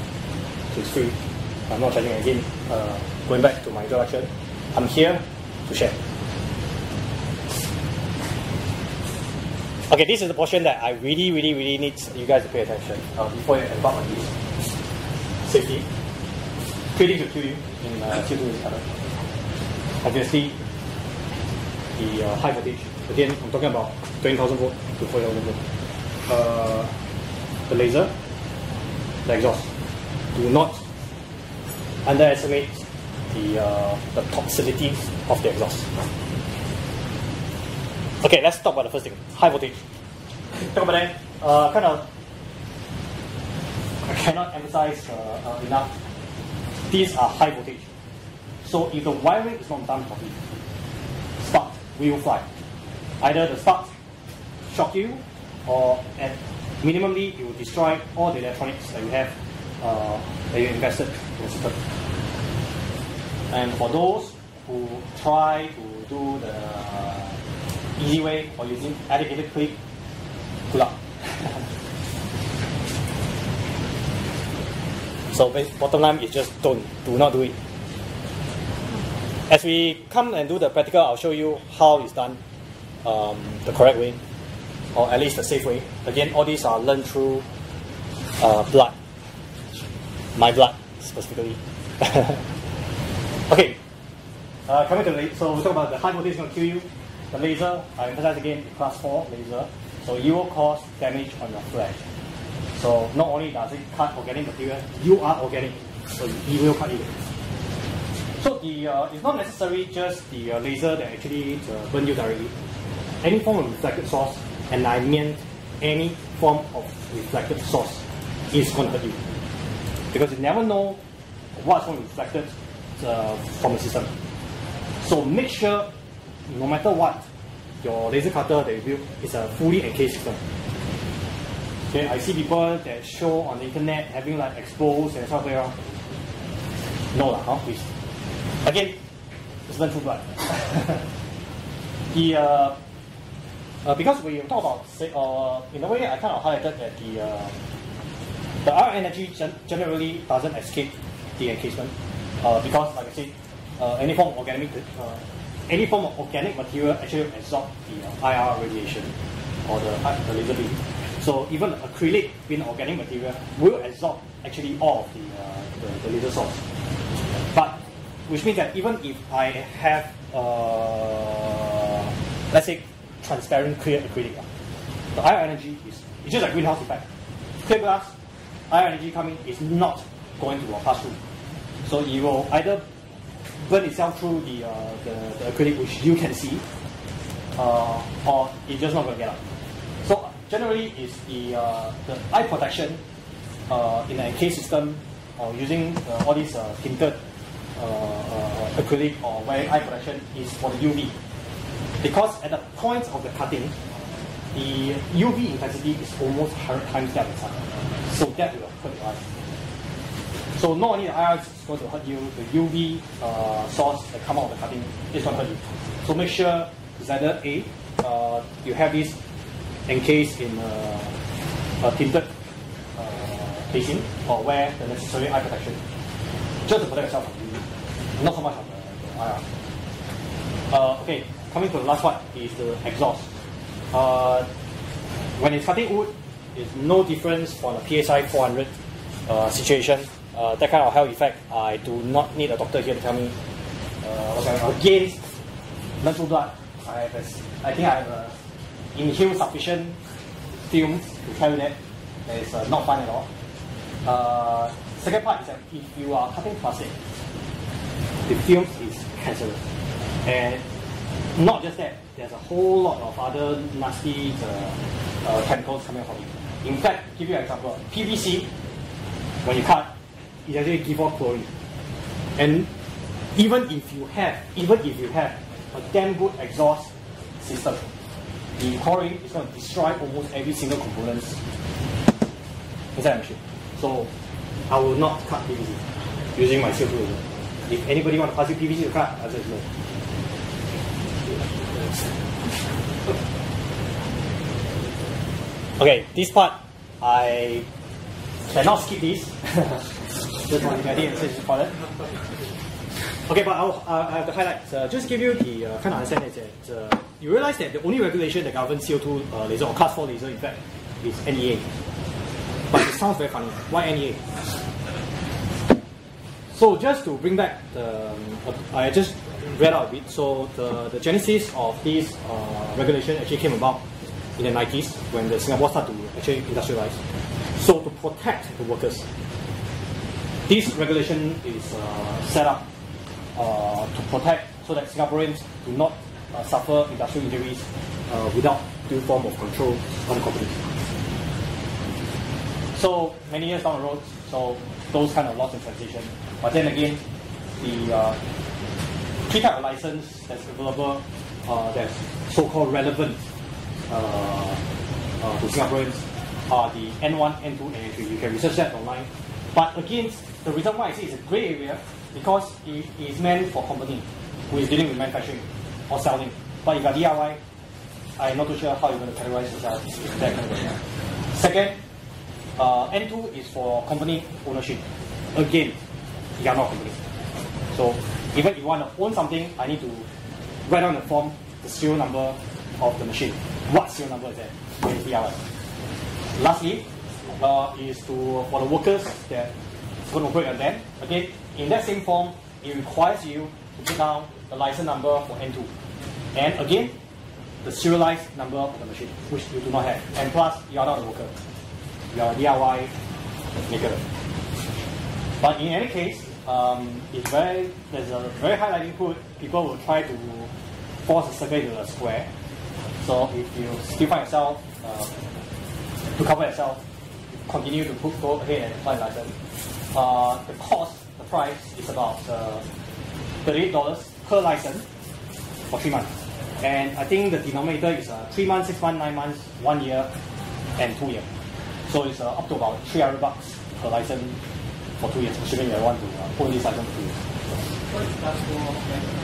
So it's free. I'm not charging again. Going back to my introduction, I'm here to share. Okay, this is the portion that I really, really, really need you guys to pay attention uh, before you embark on this. Safety. Trading to kill you in uh, tier 2 is covered. Obviously, the uh, high voltage. Again, I'm talking about 20,000 volt to 40,000 volt. Uh, the laser, the exhaust. Do not underestimate the, uh, the toxicities of the exhaust. Okay, let's talk about the first thing high voltage. Talk about that. Uh, kind of, I cannot emphasize uh, uh, enough. These are high voltage. So if the wiring is not done properly, spark will fly. Either the spark shock you, or at minimally it will destroy all the electronics that you have uh, that you invested in the system. And for those who try to do the easy way or using educated click, luck. so bottom line is just don't, do not do it. As we come and do the practical, I'll show you how it's done um, the correct way, or at least the safe way. Again, all these are learned through uh, blood, my blood specifically. *laughs* okay, uh, coming to the so we talk about the high voltage is going to kill you. The laser, I emphasize again, the class 4 laser, so it will cause damage on your flesh. So not only does it cut organic material, you are organic, so it will cut you. So the uh, it's not necessarily just the uh, laser that actually uh, burn you directly. Any form of reflected source, and I mean any form of reflected source, is going to hurt you because you never know what's going to be reflected uh, from the system. So make sure, no matter what, your laser cutter that you build is a fully encased system. Okay, I see people that show on the internet having like exposed and stuff like that. No lah, huh? please. Again, it's learn through blood. *laughs* the uh, uh, because we talk about say, uh, in a way I kind of highlighted that the uh, the IR energy gen- generally doesn't escape the encasement uh, because like I said, uh, any form of organic uh, any form of organic material actually absorb the uh, IR radiation or the, uh, the laser beam. So even acrylic being organic material will absorb actually all of the, uh, the, the laser source. But which means that even if I have, uh, let's say, transparent clear acrylic, uh, the IR energy is it's just like greenhouse effect. Clear glass, IR energy coming is not going to pass through. So it will either burn itself through the, uh, the, the acrylic, which you can see, uh, or it's just not going to get out. So generally, is the uh, the eye protection uh, in an encased system or using uh, all these uh, tinted acrylic or wearing eye protection is for the UV. Because at the point of the cutting, the UV intensity is almost 100 times that of sun. So that will hurt your eyes. So not only the is going to hurt you, the UV uh, source that come out of the cutting is going to hurt you. So make sure either A, uh, you have this encased in uh, a tinted uh, casing or wear the necessary eye protection just to protect yourself from UV, not so much of the, the IR. Uh, okay, coming to the last part is the exhaust. Uh, when it's cutting wood, it's no difference from a PSI 400 uh, situation. Uh, that kind of health effect, I do not need a doctor here to tell me. Uh, okay, against learn through blood, I, have a, I think I have inhaled sufficient fumes to carry that. That is uh, not fun at all. Uh, second part is that if you are cutting plastic, the fumes is cancerous. And not just that, there's a whole lot of other nasty uh, uh, chemicals coming from it. In fact, give you an example, PVC, when you cut, it actually give off chlorine. And even if you have, even if you have a damn good exhaust system. The chlorine is going to destroy almost every single component inside the machine. So I will not cut PVC using my CO2 laser. If anybody want to pass you PVC to cut, I'll just no. Okay, this part I cannot skip this. *laughs* It. Okay, but I'll, uh, I have to highlight, uh, just give you the uh, kind of understanding that uh, you realize that the only regulation that governs CO2 uh, laser or class 4 laser, in fact, is NEA. But it sounds very funny. Why NEA? So just to bring back the, um, I just read out a bit. So the, the genesis of this uh, regulation actually came about in the 90s when the Singapore started to actually industrialize. So to protect the workers, this regulation is uh, set up uh, to protect so that Singaporeans do not uh, suffer industrial injuries uh, without due form of control on the company. So many years down the road, so those kind of laws in transition. But then again, the uh, three type of license that's available uh, that's so-called relevant uh, to Singaporeans are the N1, N2, and N3. You can research that online. But again, the reason why I say it's a grey area because it is meant for company who is dealing with manufacturing or selling. But if you're DIY, I'm not too sure how you're going to categorize yourself in that. Second, uh, N2 is for company ownership. Again, you are not a company. So even if you want to own something, I need to write down the form, the serial number of the machine. What serial number is that? DIY. Lastly, uh, is to for the workers that going to them. Again, in that same form, it requires you to put down the license number for N2. And again, the serialized number of the machine, which you do not have. And plus, you are not a worker. You are a DIY maker. But in any case, um, it's very there's a very high likelihood people will try to force a circle into a square. So if you still find yourself uh, to cover yourself, continue to put, go ahead and apply license. Uh, the cost, the price is about uh, $38 per license for three months. And I think the denominator is uh, three months, six months, nine months, one year, and two years. So it's uh, up to about 300 bucks per license for two years, assuming you want to uh, own this license for two years. What is that for?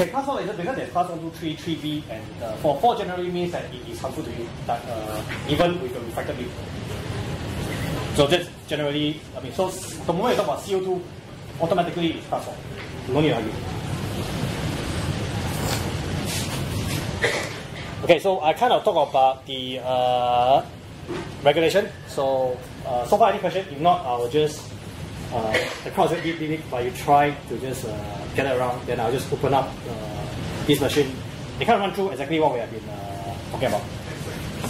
Okay, class 4 laser, because there's class 1, 2, 3, 3B, and uh, for 4 generally means that it is harmful to you, that, uh, even with a refractor beam. So that's generally, I mean, so the moment you talk about CO2, automatically it's 4. No need to argue. Okay, so I kind of talk about the uh, regulation. So, uh, so far any question? If not, I will just, uh, the crowd bit big, but you try to just uh, get it around, then I'll just open up uh, this machine. They kind of run through exactly what we have been uh, talking about.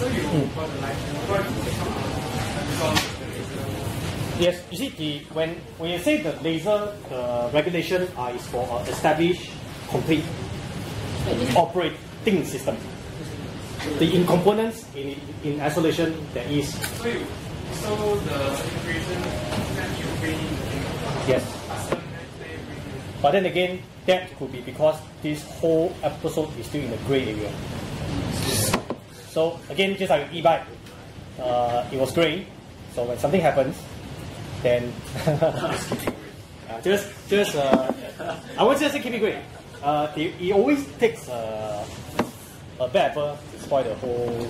So you got the license, what is the because the laser Yes, you see, the, when, when you say the laser, the regulation uh, is for uh, established, complete operating system. The in components in, in isolation there is So you, so the integration that you bring in yes, custom and they bring in but then again that could be because this whole episode is still in the gray area. So again, just like e-bike, uh, it was gray. So when something happens, then *laughs* uh, just just uh, I won't just say keep it gray. Uh, it, it always takes uh, a bad apple to spoil the whole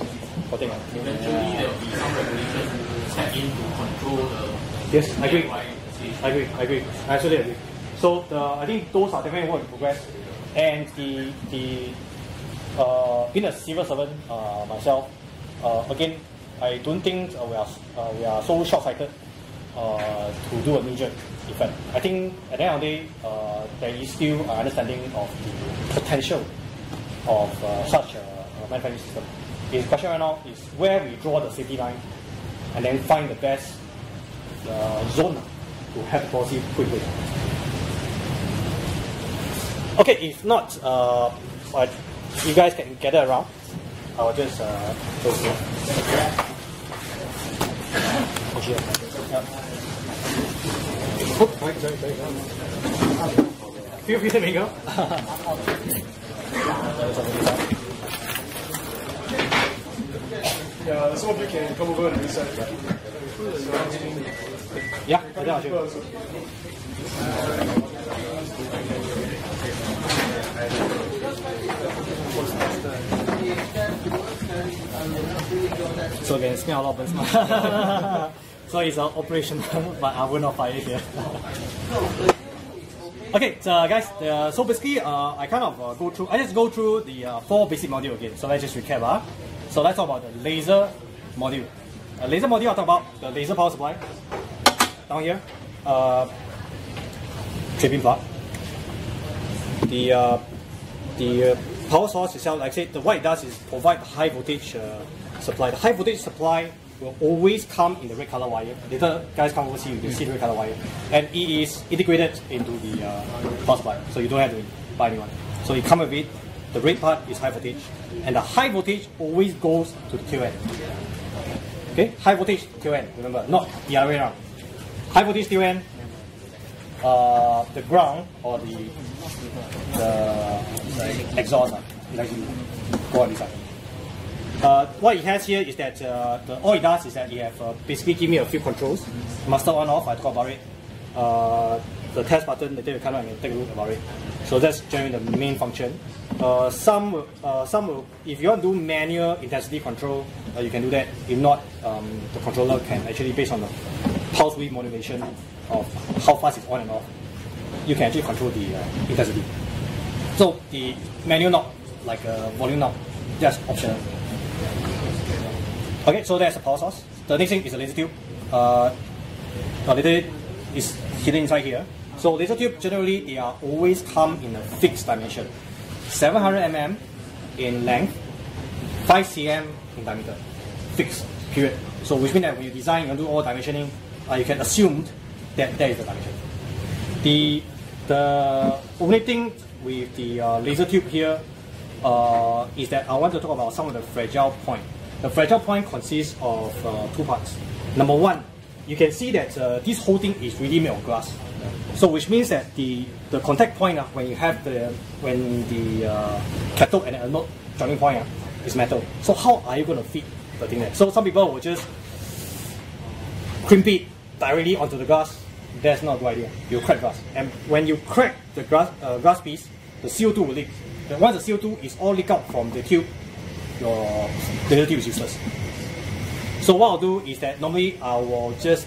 whole thing. Eventually, there will be some regulation to step in to control the Yes, I agree. I agree. I agree. I absolutely agree. So the, I think those are definitely work in progress, and the the uh, being a civil servant uh, myself, uh, again, I don't think uh, we are uh, we are so short-sighted uh, to do a major event. I think at the end of the day, uh, there is still an understanding of the potential of uh, such a, a manufacturing system. The question right now is where we draw the safety line, and then find the best uh, zone to have the policy quickly. Okay, if not, uh, you guys can gather around. I'll just uh, yeah. Oh, wait, wait, wait. few, Feel free to yeah, let's you can come over and reset it. Yeah, I do, I. So again, it's a lot. *laughs* *laughs* So it's uh, operational, *laughs* but I will not fire it here. *laughs* okay, so guys, uh, so basically, uh, I kind of uh, go through, I just go through the uh, four basic module again. So let's just recap. Uh. So let's talk about the laser module. Uh, laser module, I'll talk about the laser power supply. Down here, uh, tripping plug. The uh, the uh, power source itself, like I said, the what it does is provide high voltage supply. The high voltage supply will always come in the red color wire. Later, guys come over see, you can see the red color wire, and it is integrated into the uh, power so you don't have to buy any one. So it comes with it. The red part is high voltage, and the high voltage always goes to the end. Okay, high voltage end. Remember, not the other way around. High voltage end. Uh, the ground or the the, exhaust uh, it actually go on this side. Uh, what it has here is that uh, the, all it does is that it have uh, basically give me a few controls. Master on off, I talk about it. Uh, the test button, later you come out and take a look about it. So that's generally the main function. Uh, some, uh, some will, if you want to do manual intensity control, you can do that. If not, um, the controller can actually based on the pulse width modulation of how fast it's on and off, you can actually control the intensity. So the manual knob, like a volume knob, just optional. Okay, so that's the power source. The next thing is a laser tube. Uh, uh, laser is hidden inside here. So laser tube generally they are always come in a fixed dimension, 700 mm in length, 5 cm in diameter, fixed period. So which means that when you design and do all dimensioning, uh, you can assume that that is the dimension. The the only thing with the uh, laser tube here uh, is that I want to talk about some of the fragile point. The fragile point consists of uh, two parts. Number one, you can see that uh, this whole thing is really made of glass. So which means that the, the contact point uh, when you have the when the uh, cathode and anode joining point uh, is metal. So how are you going to fit the thing there? So some people will just crimp it directly onto the glass, that's not a good idea. You crack glass. And when you crack the glass, uh, glass piece, the CO2 will leak. Once the CO2 is all leaked out from the tube, your laser tube is useless. So what I'll do is that normally I will just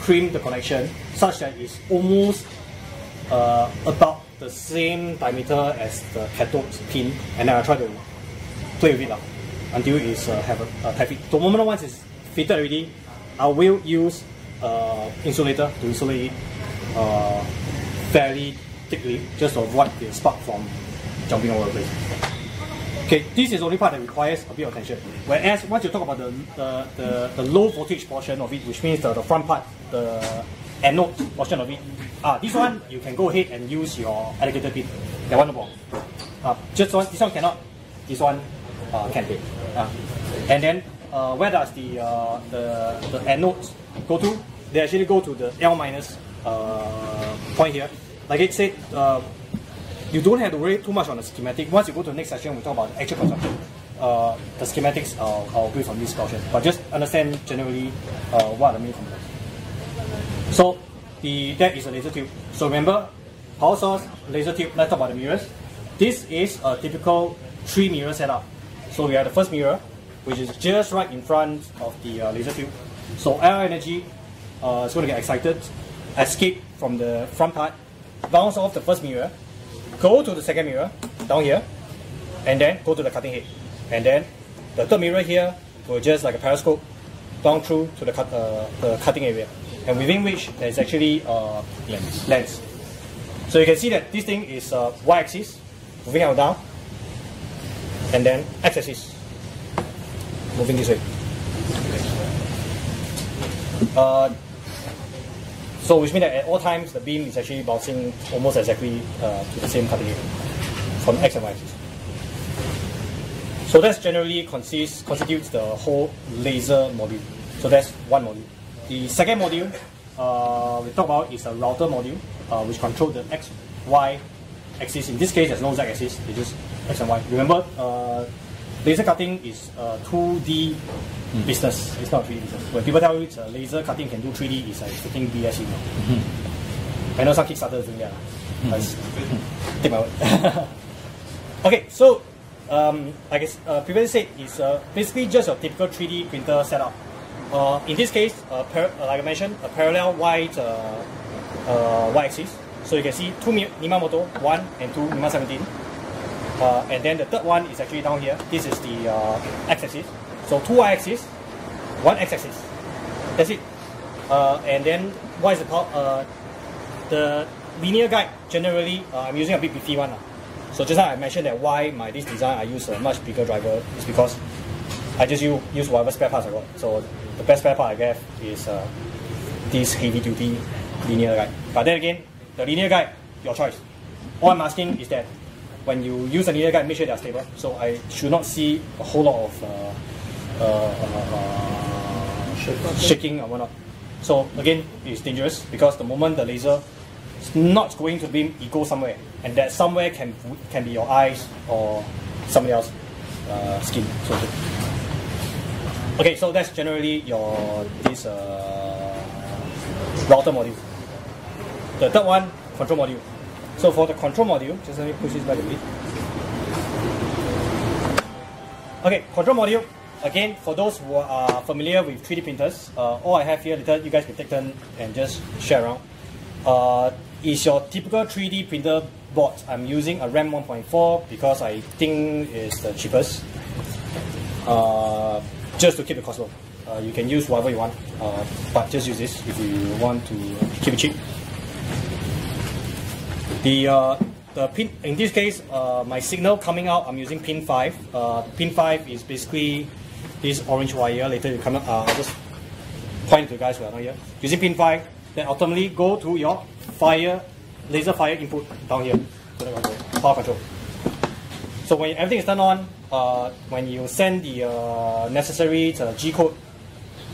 crimp the connection such that it's almost uh, about the same diameter as the cathode pin, and then I try to play with it lah, until it's uh, have a, a tight fit. The moment once it's fitted already, I will use uh, insulator to insulate it uh, fairly thickly, just to avoid the spark from jumping all over the place. Okay, this is the only part that requires a bit of attention. Whereas once you talk about the, the, the, the low voltage portion of it, which means the, the front part, the anode portion of it, ah, this one you can go ahead and use your alligator pin. That one no problem. Uh, just one, this one cannot, this one uh, can be. Uh, and then uh, where does the, uh, the, the anodes go to? They actually go to the L minus uh, point here. Like it said, uh, you don't have to worry too much on the schematic. Once you go to the next section, we talk about the actual construction. Uh, the schematics, I'll, I'll brief on this portion. But just understand generally uh, what are the main components. So the that is a laser tube. So remember, power source, laser tube. Let's talk about the mirrors. This is a typical three mirror setup. So we have the first mirror, which is just right in front of the uh, laser tube. So IR energy uh, is going to get excited, escape from the front part, bounce off the first mirror, go to the second mirror down here, and then go to the cutting head. And then the third mirror here will just like a periscope down through to the, cut, uh, the cutting area, and within which there is actually uh, lens. lens. So you can see that this thing is uh, y-axis, moving up and down, and then x-axis, moving this way. Uh, so which means that at all times the beam is actually bouncing almost exactly uh, to the same cutting from x and y axis. So that's generally consists constitutes the whole laser module. So that's one module. The second module uh, we talk about is a router module, uh, which controls the X, Y axis. In this case, there's no z axis. It's just x and y. Remember, uh, laser cutting is a 2D business. It's not 3D business. When people tell you it's a laser cutting can do 3D, it's like freaking BS. You know. I know some Kickstarters doing that. it's- take my word. *laughs* okay, so um, like I uh, previously said, it's uh, basically just a typical 3D printer setup. Uh, in this case, uh, par- uh, like I mentioned, a parallel white uh, uh, y-axis. So you can see two Mi- NEMA Moto, one and two NEMA 17. Uh, and then the third one is actually down here. This is the uh, x-axis. So two y-axis, one x-axis. That's it. Uh, and then what is the power? Uh, the linear guide generally uh, I'm using a bit beefy one. So just now I mentioned that why my this design I use a much bigger driver is because I just use, use whatever spare parts I got. So the best spare part I have is uh, this heavy duty linear guide. But then again, the linear guide, your choice. All I'm asking is that when you use a linear guide, make sure they are stable. So I should not see a whole lot of uh, uh, uh, shaking or whatnot. So again, it's dangerous because the moment the laser is not going to beam, it goes somewhere, and that somewhere can can be your eyes or somebody else uh, skin. So okay, so that's generally your this uh, router module. The third one, control module. So for the control module, just let me push this by the bit. Okay, control module. Again, for those who are familiar with 3D printers, uh, all I have here, later you guys can take turn and just share around. Uh, is your typical 3D printer board. I'm using a RAMPS 1.4 because I think it's the cheapest. Uh, just to keep the cost low. Uh, you can use whatever you want, uh, but just use this if you want to keep it cheap. The uh, the pin in this case, uh, my signal coming out, I'm using pin five. Uh, pin five is basically this orange wire. Later you come. Uh, I'll just point to the guys are not here. Using pin five, then ultimately go to your fire laser fire input down here. Power control. So when everything is turned on, uh, when you send the uh, necessary uh, G code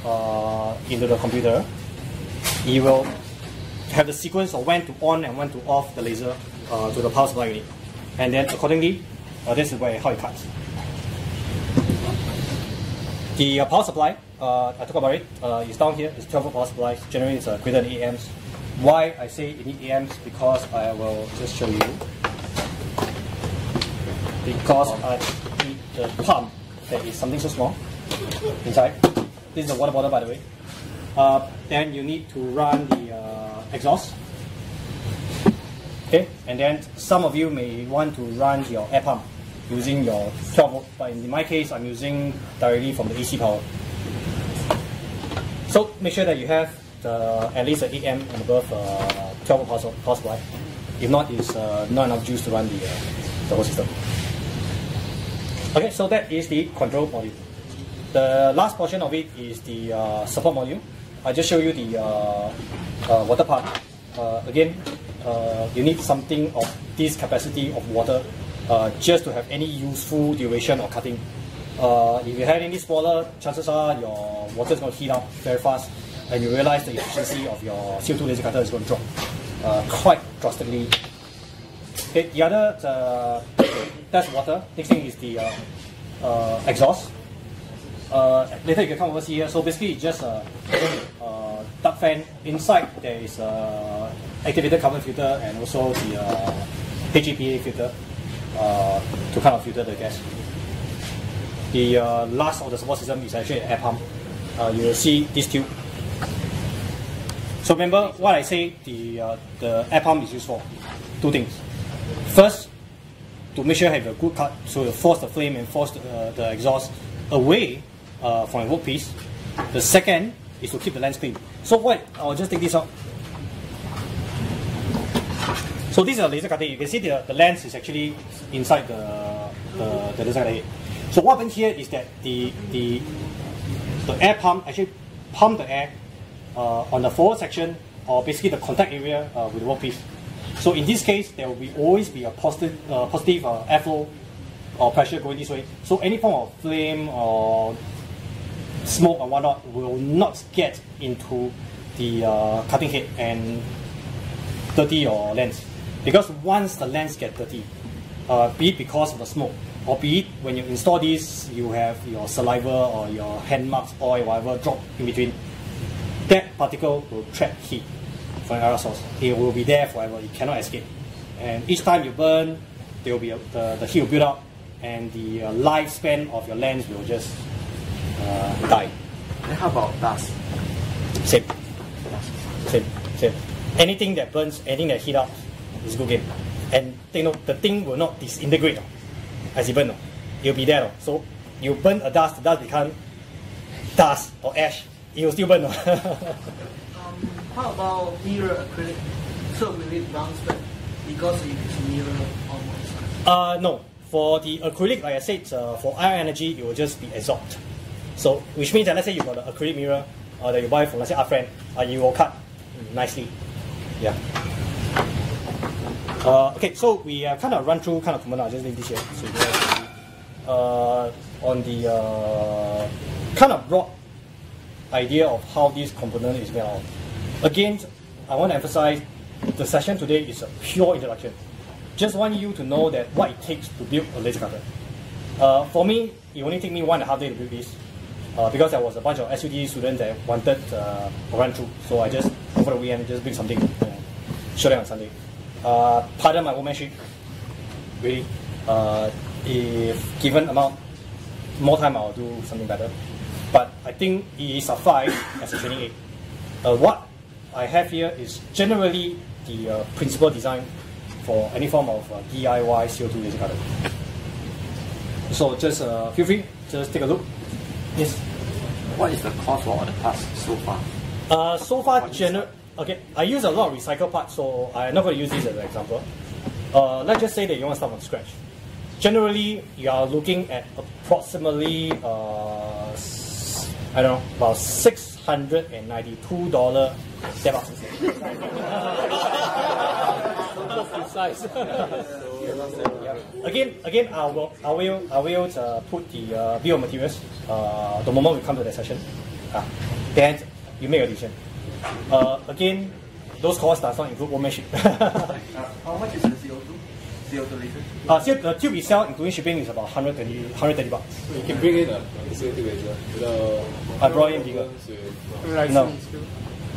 uh, into the computer, it will have the sequence of when to on and when to off the laser uh, to the power supply unit. And then accordingly, uh, this is where how it cuts. The uh, power supply, uh, I talk about it, uh, is down here. It's 12 volt power supply. Generally, it's uh, greater than 8 amps. Why I say it need 8 amps? Because I will just show you. Because I need the pump that is something so small inside. This is a water bottle, by the way. Then you need to run the exhaust. Okay, and then some of you may want to run your air pump using your 12 volt, but in my case, I'm using directly from the AC power. So make sure that you have the, at least an 8 amp and above uh, 12 volt power, su- power supply. If not, it's uh, not enough juice to run the, uh, the whole system. Okay, so that is the control module. The last portion of it is the uh, support module. I just show you the uh, uh, water part. Uh, again, you need something of this capacity of water just to have any useful duration of cutting. If you have any smaller, chances are your water is going to heat up very fast, and you realize the efficiency of your CO2 laser cutter is going to drop quite drastically the other, uh, *coughs* that's water. Next thing is the uh, uh, exhaust. Uh, later you can come over here. So basically, it's just a uh, duct fan. Inside there is a activated carbon filter and also the uh, filter uh, to kind of filter the gas. The uh, last of the support system is actually an air pump. Uh, you will see this tube. So remember what I say the uh, the air pump is used for two things. First, to make sure you have a good cut, so you force the flame and force the, uh, the exhaust away uh, from your workpiece. The second is to keep the lens clean. So what? I'll just take this out. So this is a laser cutter. You can see the, the lens is actually inside the, the, the laser cutter. So what happens here is that the, the, the air pump actually pump the air uh, on the forward section or basically the contact area uh, with the workpiece. So in this case, there will be always be a positive, uh, positive uh, airflow or pressure going this way. So any form of flame or smoke or whatnot will not get into the uh, cutting head and dirty your lens. Because once the lens get dirty, uh, be it because of the smoke, or be it when you install this, you have your saliva or your hand marks, oil, whatever drop in between, that particle will trap heat from air source. It will be there forever. It cannot escape. And each time you burn, there will be a, the, the heat will build up, and the uh, lifespan of your lens will just uh, die. Then how about dust? Same. Same. Same. Anything that burns, anything that heat up is good game. And you know, the thing will not disintegrate as it burn. No. It will be there. So you burn a dust, the dust become dust or ash. It will still burn. *laughs* Um, how about mirror acrylic? So will it bounce back because it is mirror almost? uh, no. For the acrylic, like I said, uh, for IR energy, it will just be absorbed. So, which means that let's say you got an acrylic mirror uh, that you buy from, let's say, Art Friend, uh, you will cut nicely. Yeah. Uh, okay, so we uh, kind of run through kind of component. I'll just leave this here. So you uh, on the uh, kind of broad idea of how this component is made out. Again, I want to emphasize the session today is a pure introduction. Just want you to know that what it takes to build a laser cutter. Uh, for me, it only took me one and a half day to build this. Uh, because there was a bunch of SUT students that wanted uh, a run through. So I just, over the weekend, just build something and show them on Sunday. Uh, pardon my workmanship, really. Uh, if given amount, more time I'll do something better. But I think it is suffice as a training aid. Uh, what I have here is generally the uh, principal design for any form of uh, DIY CO2 laser cutter. So just uh, feel free, just take a look. Yes. What is the cost for the parts so far? Uh, so far, gener- okay, I use a lot of recycled parts, so I'm not going to use this as an example. Uh, let's just say that you want to start from scratch. Generally, you are looking at approximately, uh, s- I don't know, about six hundred and *laughs* ninety-two dollar again, again, I will, I will, I will uh, put the uh, bill of materials uh, the moment we come to that session. Ah, then you make a decision. Uh, again, those costs does not include workmanship. *laughs* How much is the CO2? CO2 laser? uh, so the tube itself, including shipping, is about 120, 130 bucks. You can bring in a CO2 laser without. I brought in bigger. No.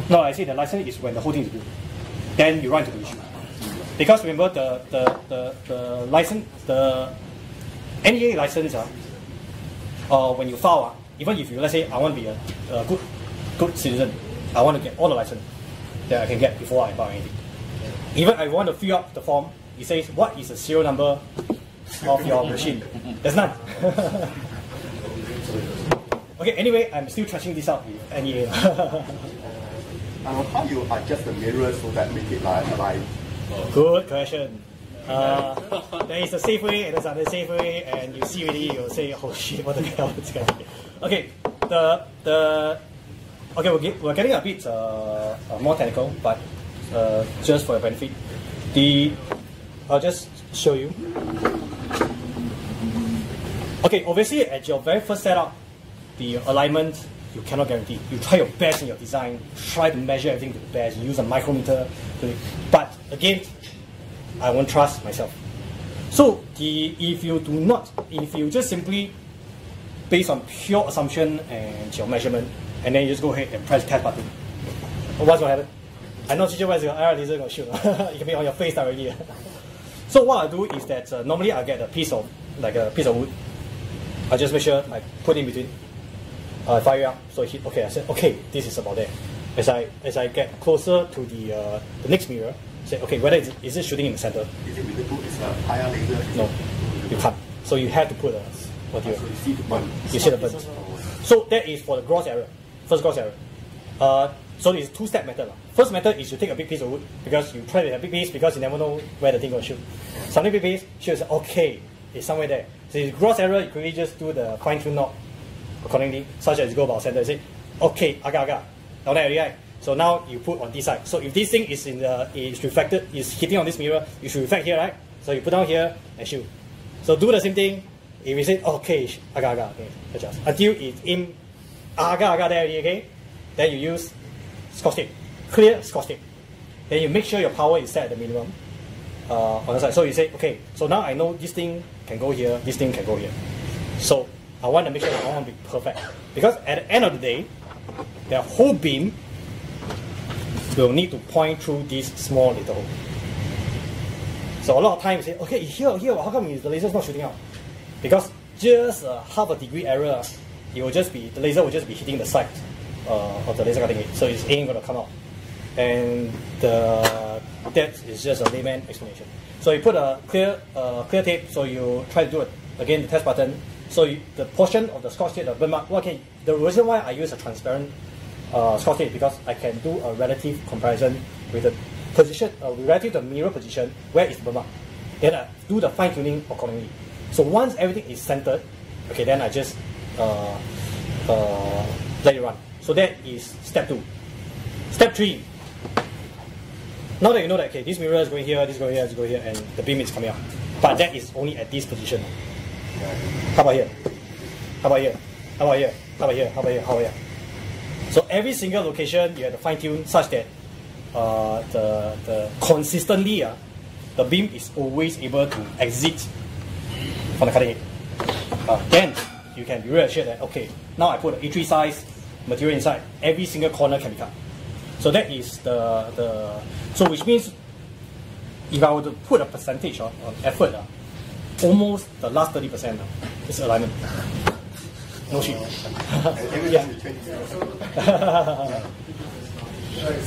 No, I say the license is when the whole thing is built. Then you run into the issue. Because remember the the, the, the license the NEA license uh, uh, when you file uh, even if you let's say I want to be a, a good good citizen, I want to get all the license that I can get before I buy anything. Even I want to fill up the form, it says what is the serial number of your *laughs* machine. There's none. *laughs* okay, anyway, I'm still trashing this out with NEA. *laughs* Uh, how you adjust the mirror so that make it like, like Good question. Uh, there is a safe way and there's another safe way, and you see already, you'll say, oh shit, what the hell is going on? Okay, the, the, okay, we're, get, we're getting a bit uh, more technical, but uh, just for your benefit. The, I'll just show you. Okay, obviously at your very first setup, the alignment you cannot guarantee. You try your best in your design, try to measure everything to the best. Use a micrometer, but again, I won't trust myself. So the if you do not, if you just simply based on pure assumption and your measurement, and then you just go ahead and press test button, what's gonna happen? I know teacher where's your IR laser gonna shoot. *laughs* it can be on your face directly. *laughs* so what I do is that uh, normally I get a piece of like a piece of wood. I just make sure I put in between uh, fire up. So he, okay, I said, okay, this is about there. As I as I get closer to the uh, the next mirror, I said okay, whether it's, is it shooting in the center? is it really good? It's a higher laser. No, you can't. So you have to put a what do you So you see the burn. you see the burn. So that is for the gross error, first gross error. Uh, so it's two step method. First method is you take a big piece of wood because you try to have a big piece because you never know where the thing gonna shoot. Something big piece, shoot say, okay, it's somewhere there. So it's gross error, you quickly just do the fine tune knot accordingly, such as you go about center and say, okay, aga aga, now that right? So now you put on this side. So if this thing is in the is reflected, is hitting on this mirror, you should reflect here, right? So you put down here and shoot. So do the same thing. If you say okay, aga aga, okay, adjust until it's in aga aga there okay. Then you use scotch tape, clear scotch tape. Then you make sure your power is set at the minimum. uh, on the side. So you say, okay, so now I know this thing can go here, this thing can go here. So I want to make sure that I want to be perfect. Because at the end of the day, the whole beam will need to point through this small little hole. So a lot of times you say, okay, here, here, how come the laser is not shooting out? Because just uh, half a degree error, it will just be the laser will just be hitting the side uh, of the laser cutting edge, so it ain't gonna come out. And the, that is just a layman explanation. So you put a clear uh, clear tape, so you try to do it again the test button. So the portion of the scotch tape, the burn mark, okay, the reason why I use a transparent uh, scotch tape because I can do a relative comparison with the position, uh, relative to the mirror position, where is the burn mark. Then I do the fine tuning accordingly. So once everything is centered, okay, then I just uh, uh, let it run. So that is step two. Step three. Now that you know that okay, this mirror is going here, this is going here, this is going here, and the beam is coming out. But that is only at this position. How about here? How about here? How about here? How about here? How about here? How about here? So every single location you have to fine tune such that uh, the, the consistently uh, the beam is always able to exit from the cutting edge. Uh, then you can be reassured that okay, now I put an A3 size material inside, every single corner can be cut. So that is the the so which means if I were to put a percentage on effort, uh, almost the last thirty percent uh, is alignment. No shit. *laughs* yeah. *laughs*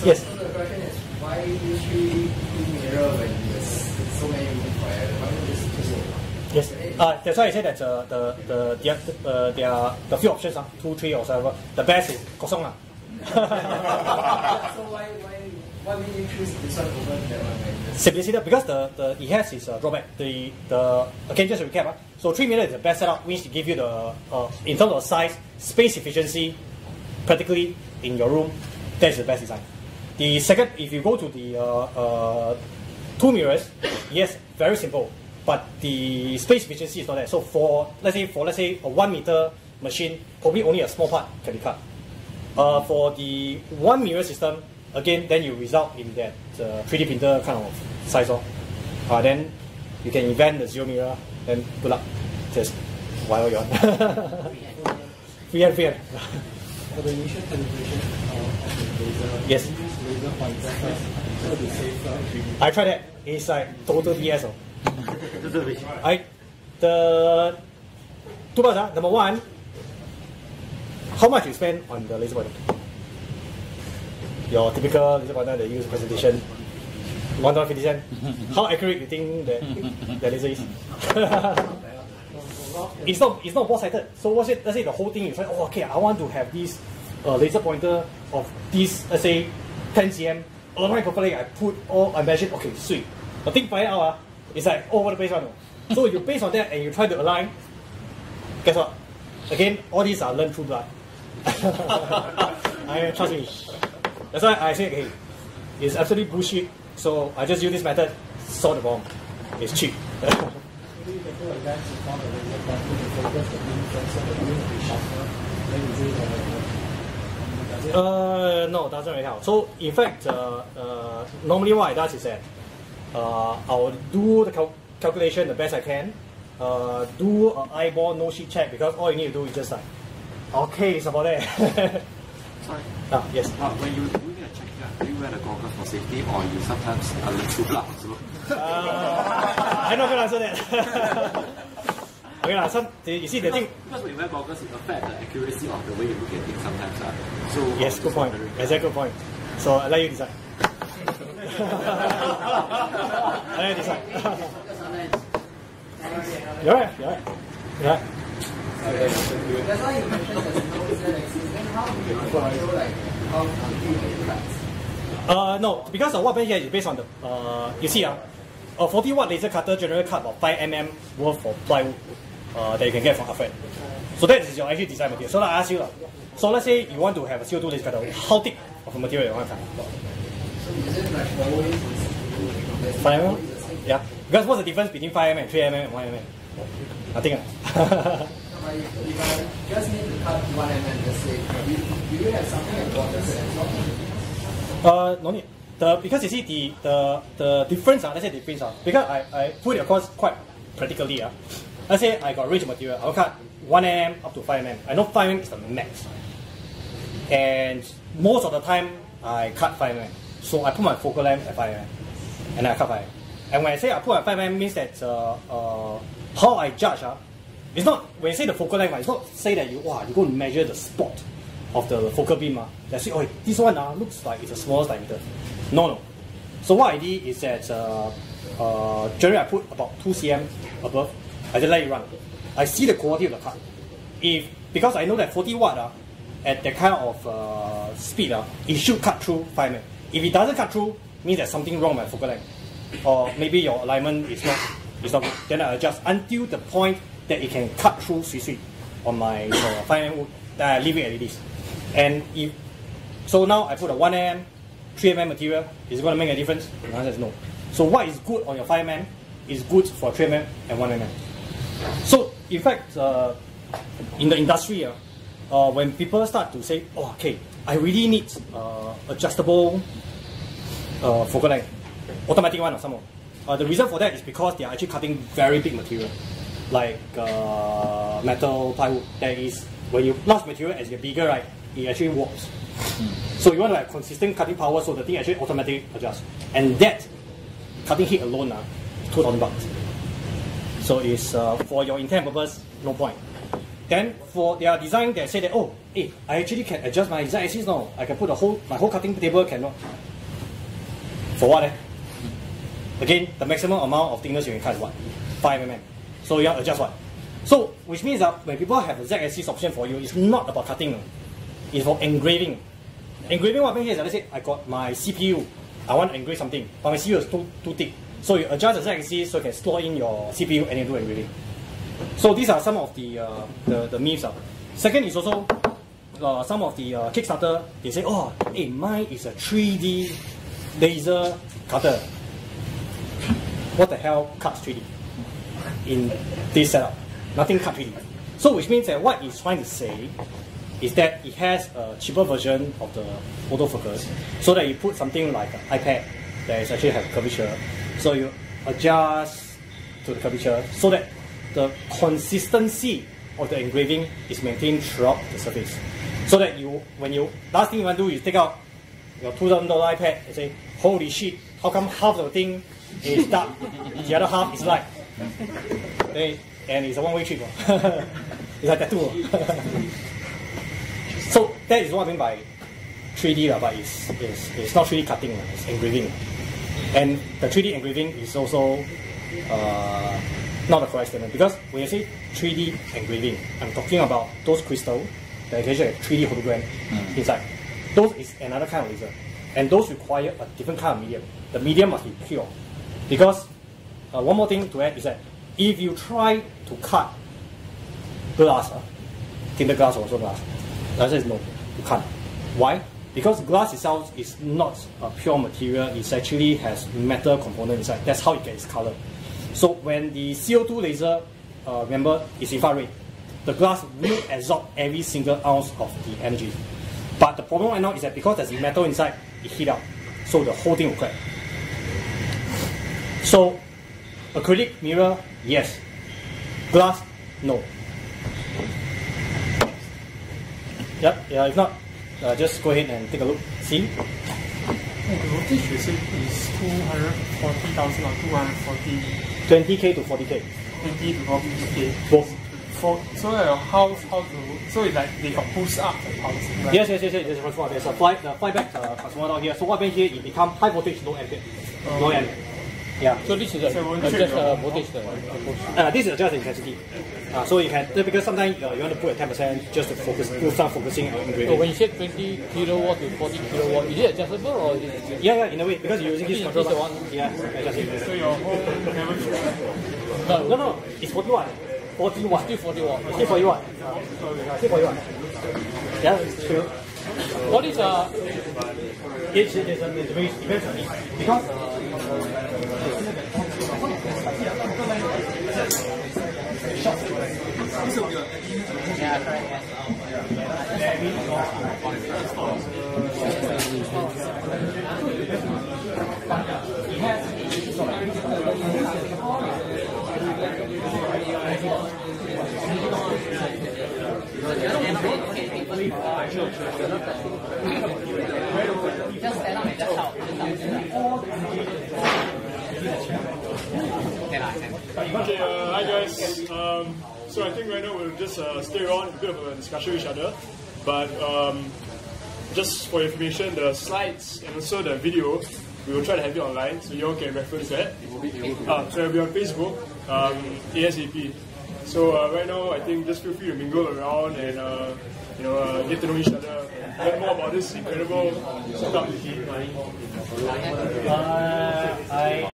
yes. So the question is, why three mirror when there's so many room for it? Why not just Yes. Uh, that's why I said that uh, the the the uh, there are the few options uh, two, three, or whatever. The best is kosong *laughs* so why why why choose this because the, the it has its uh, drawback. The the again just to recap. Uh, so three meter is the best setup, which give you the uh, in terms of size, space efficiency, practically in your room. That's the best design. The second, if you go to the uh, uh, two mirrors, yes, very simple, but the space efficiency is not there. So for let's say for let's say a one meter machine, probably only a small part can be cut. Uh, for the one mirror system, again, then you result in that uh, 3D printer kind of size. Oh. Uh, then you can invent the zero mirror, then good luck. Just while you're on. free hand, free hand. For the initial calibration uh, of the laser, Yes. you use laser pointer so to save uh, 3D. I tried that. It's like total BS. Oh. *laughs* I the two parts. ah. Number one, how much you spend on the laser pointer? Your typical laser pointer they use presentation, one dollar fifty cent. *laughs* How accurate do you think that *laughs* the laser is? *laughs* it's not it's not sighted. So what's it? Let's say the whole thing is like, oh okay, I want to have this uh, laser pointer of this, let's say, 10 cm. Align properly. I put all I measured. Okay, sweet. The thing fire out, ah, it's like all over the place one. oh. So you base on that and you try to align. Guess what? Again, all these are learned through blood. I trust me. That's why I say, okay, it's absolutely bullshit. So I just use this method, solve the problem. It's cheap. *laughs* Uh, no, doesn't really help. So in fact, uh, uh, normally what I does is that uh, I'll do the cal- calculation the best I can. Uh, do an eyeball no sheet check because all you need to do is just like, okay, it's about there. *laughs* Sorry. ah, yes. Uh, when you doing a check, do you wear the goggles for safety or you sometimes a little blood also? Uh, I'm not gonna answer that. *laughs* okay, lah, some you see the Because, thing. because when you wear goggles, it affects the accuracy of the way you look at things sometimes. Uh. So Yes, good just point. wondering, Exactly good point. So I let you decide. *laughs* I let you decide. *laughs* you're right. You're right. You're right. Uh, no, because uh, what happened here is based on the, uh, you see, uh, a 40 watt laser cutter generally cut about 5 mm worth of plywood uh, that you can get from Art Friend. So that is your actual design material. So I ask you, uh, so let's say you want to have a CO2 laser cutter, how thick of a material you want to cut? 5 mm? Yeah. Because what's the difference between 5 mm, 3 mm, and 1 mm? Nothing. Uh. *laughs* If, I just need to cut one let's say, do you, have something like water sensor? Uh, no need. the because you see the the the difference, uh, let's say difference, uh, because I, I put it across quite practically. Uh, let's say I got range material, I'll cut 1 mm up to 5 mm. I know 5 mm is the max. And most of the time, I cut 5 mm. So I put my focal length at 5 mm. And I cut 5 mm. And when I say I put at 5 mm, means that uh, uh, how I judge, uh, it's not, when you say the focal length, it's not say that you, wow, you go and measure the spot of the focal beam. Uh, that say, oh, this one uh, looks like it's the smallest diameter. No, no. So what I did is that uh, uh, generally I put about 2 cm above. I just let it run. I see the quality of the cut. If because I know that 40 watt uh, at that kind of uh, speed uh, it should cut through 5 mm. If it doesn't cut through, means there's something wrong with my focal length. Or maybe your alignment is not is not good. Then I adjust until the point that it can cut through sweet on my *coughs* uh, 5 mm wood. I leave it as it is. And if so now I put a 1 mm, 3 mm material, is it going to make a difference? The answer is no. So what is good on your 5 mm is good for 3 mm and 1 mm. So in fact, uh, in the industry, uh, uh, when people start to say, oh, okay, I really need uh, adjustable uh, focal length, automatic one or some more. Uh, the reason for that is because they are actually cutting very big material, like uh, metal, plywood. That is, when you large material as you get bigger, right, it actually warps. So you want to have consistent cutting power, so the thing actually automatically adjusts. And that cutting heat alone, uh, two thousand bucks. So it's uh, for your intent purpose, no point. Then for their design, they say that oh, hey, I actually can adjust my Z axis now. I can put the whole my whole cutting table cannot. For what? Eh? Again, the maximum amount of thickness you can cut is what? 5 mm. So you adjust what? So, which means that when people have a Z axis option for you, it's not about cutting. It's for engraving. Engraving what means is that let's say I got my CPU, I want to engrave something, but my CPU is too, too thick. So you adjust the Z axis so you can store in your CPU and you do engraving. So these are some of the uh, the, the myths. Uh. Second is also uh, some of the uh, Kickstarter, they say, oh, hey, mine is a 3D laser cutter. What the hell cuts 3D in this setup? Nothing cut 3D. So which means that what it's trying to say is that it has a cheaper version of the autofocus so that you put something like an iPad that is actually have curvature. So you adjust to the curvature so that the consistency of the engraving is maintained throughout the surface. So that you, when you, last thing you want to do is take out your $2,000 iPad and say, holy shit, how come half of the thing is dark, the other half is light? And it's a one-way trip. *laughs* it's like a tattoo. *laughs* so that is what I mean by 3D, lah, but it's, it's, it's not 3D cutting, it's engraving. And the 3D engraving is also uh, not the correct statement because when you say 3D engraving, I'm talking about those crystals that actually have 3D hologram Mm. inside. Those is another kind of laser. And those require a different kind of medium. The medium must be pure. Because uh, one more thing to add is that if you try to cut glass, uh, tinted glass or also glass, the answer is no, you can't. Why? Because glass itself is not a pure material, it actually has metal component inside. That's how it gets color. So when the CO2 laser, uh, remember, is infrared, the glass will absorb every single ounce of the energy. But the problem right now is that because there's metal inside, it heat up. So the whole thing will crack. So acrylic mirror, yes. Glass, no. Yep, yeah, if not, uh, just go ahead and take a look. See? The voltage you said is 240,000 or 240, 20k to 40k. 20 to 40k. Both. For, so uh, how, how to, so it's like they got boost up the power. Right? Yes, yes, yes, yes. There's a, there's a fly, flyback uh, transformer down here. So what happens here, it become high voltage, low ampere. Low amp. Yeah. So this is a, So it won't uh, just your- a voltage. Uh, Uh, this is just intensity. Uh, so you can, because sometimes uh, you want to put a 10% just to focus, do some focusing on so when you said 20 kilowatt to 40 kilowatt, is it adjustable or is it? Yeah, yeah, in a way, because you're using this This- control. this the one- Yeah, adjust it. So your whole never. No, No, no, it's 40 watt. 40 watt. Still 40 watt. Still 40 watt. Still 40 watt. Yeah, it's true. What is uh, It's, it's, a, it's very, depends on it. Because uh, Okay, uh, hi guys. Um, so I think right now we'll just uh, stay around, a bit of a discussion with each other. But um, just for information, the slides and also the video, we will try to have it online so you all can reference that. Uh, so it'll be on Facebook, um, ASAP. So uh, right now, I think just feel free to mingle around and uh, you know uh, get to know each other, learn more about this incredible stuff. Uh, I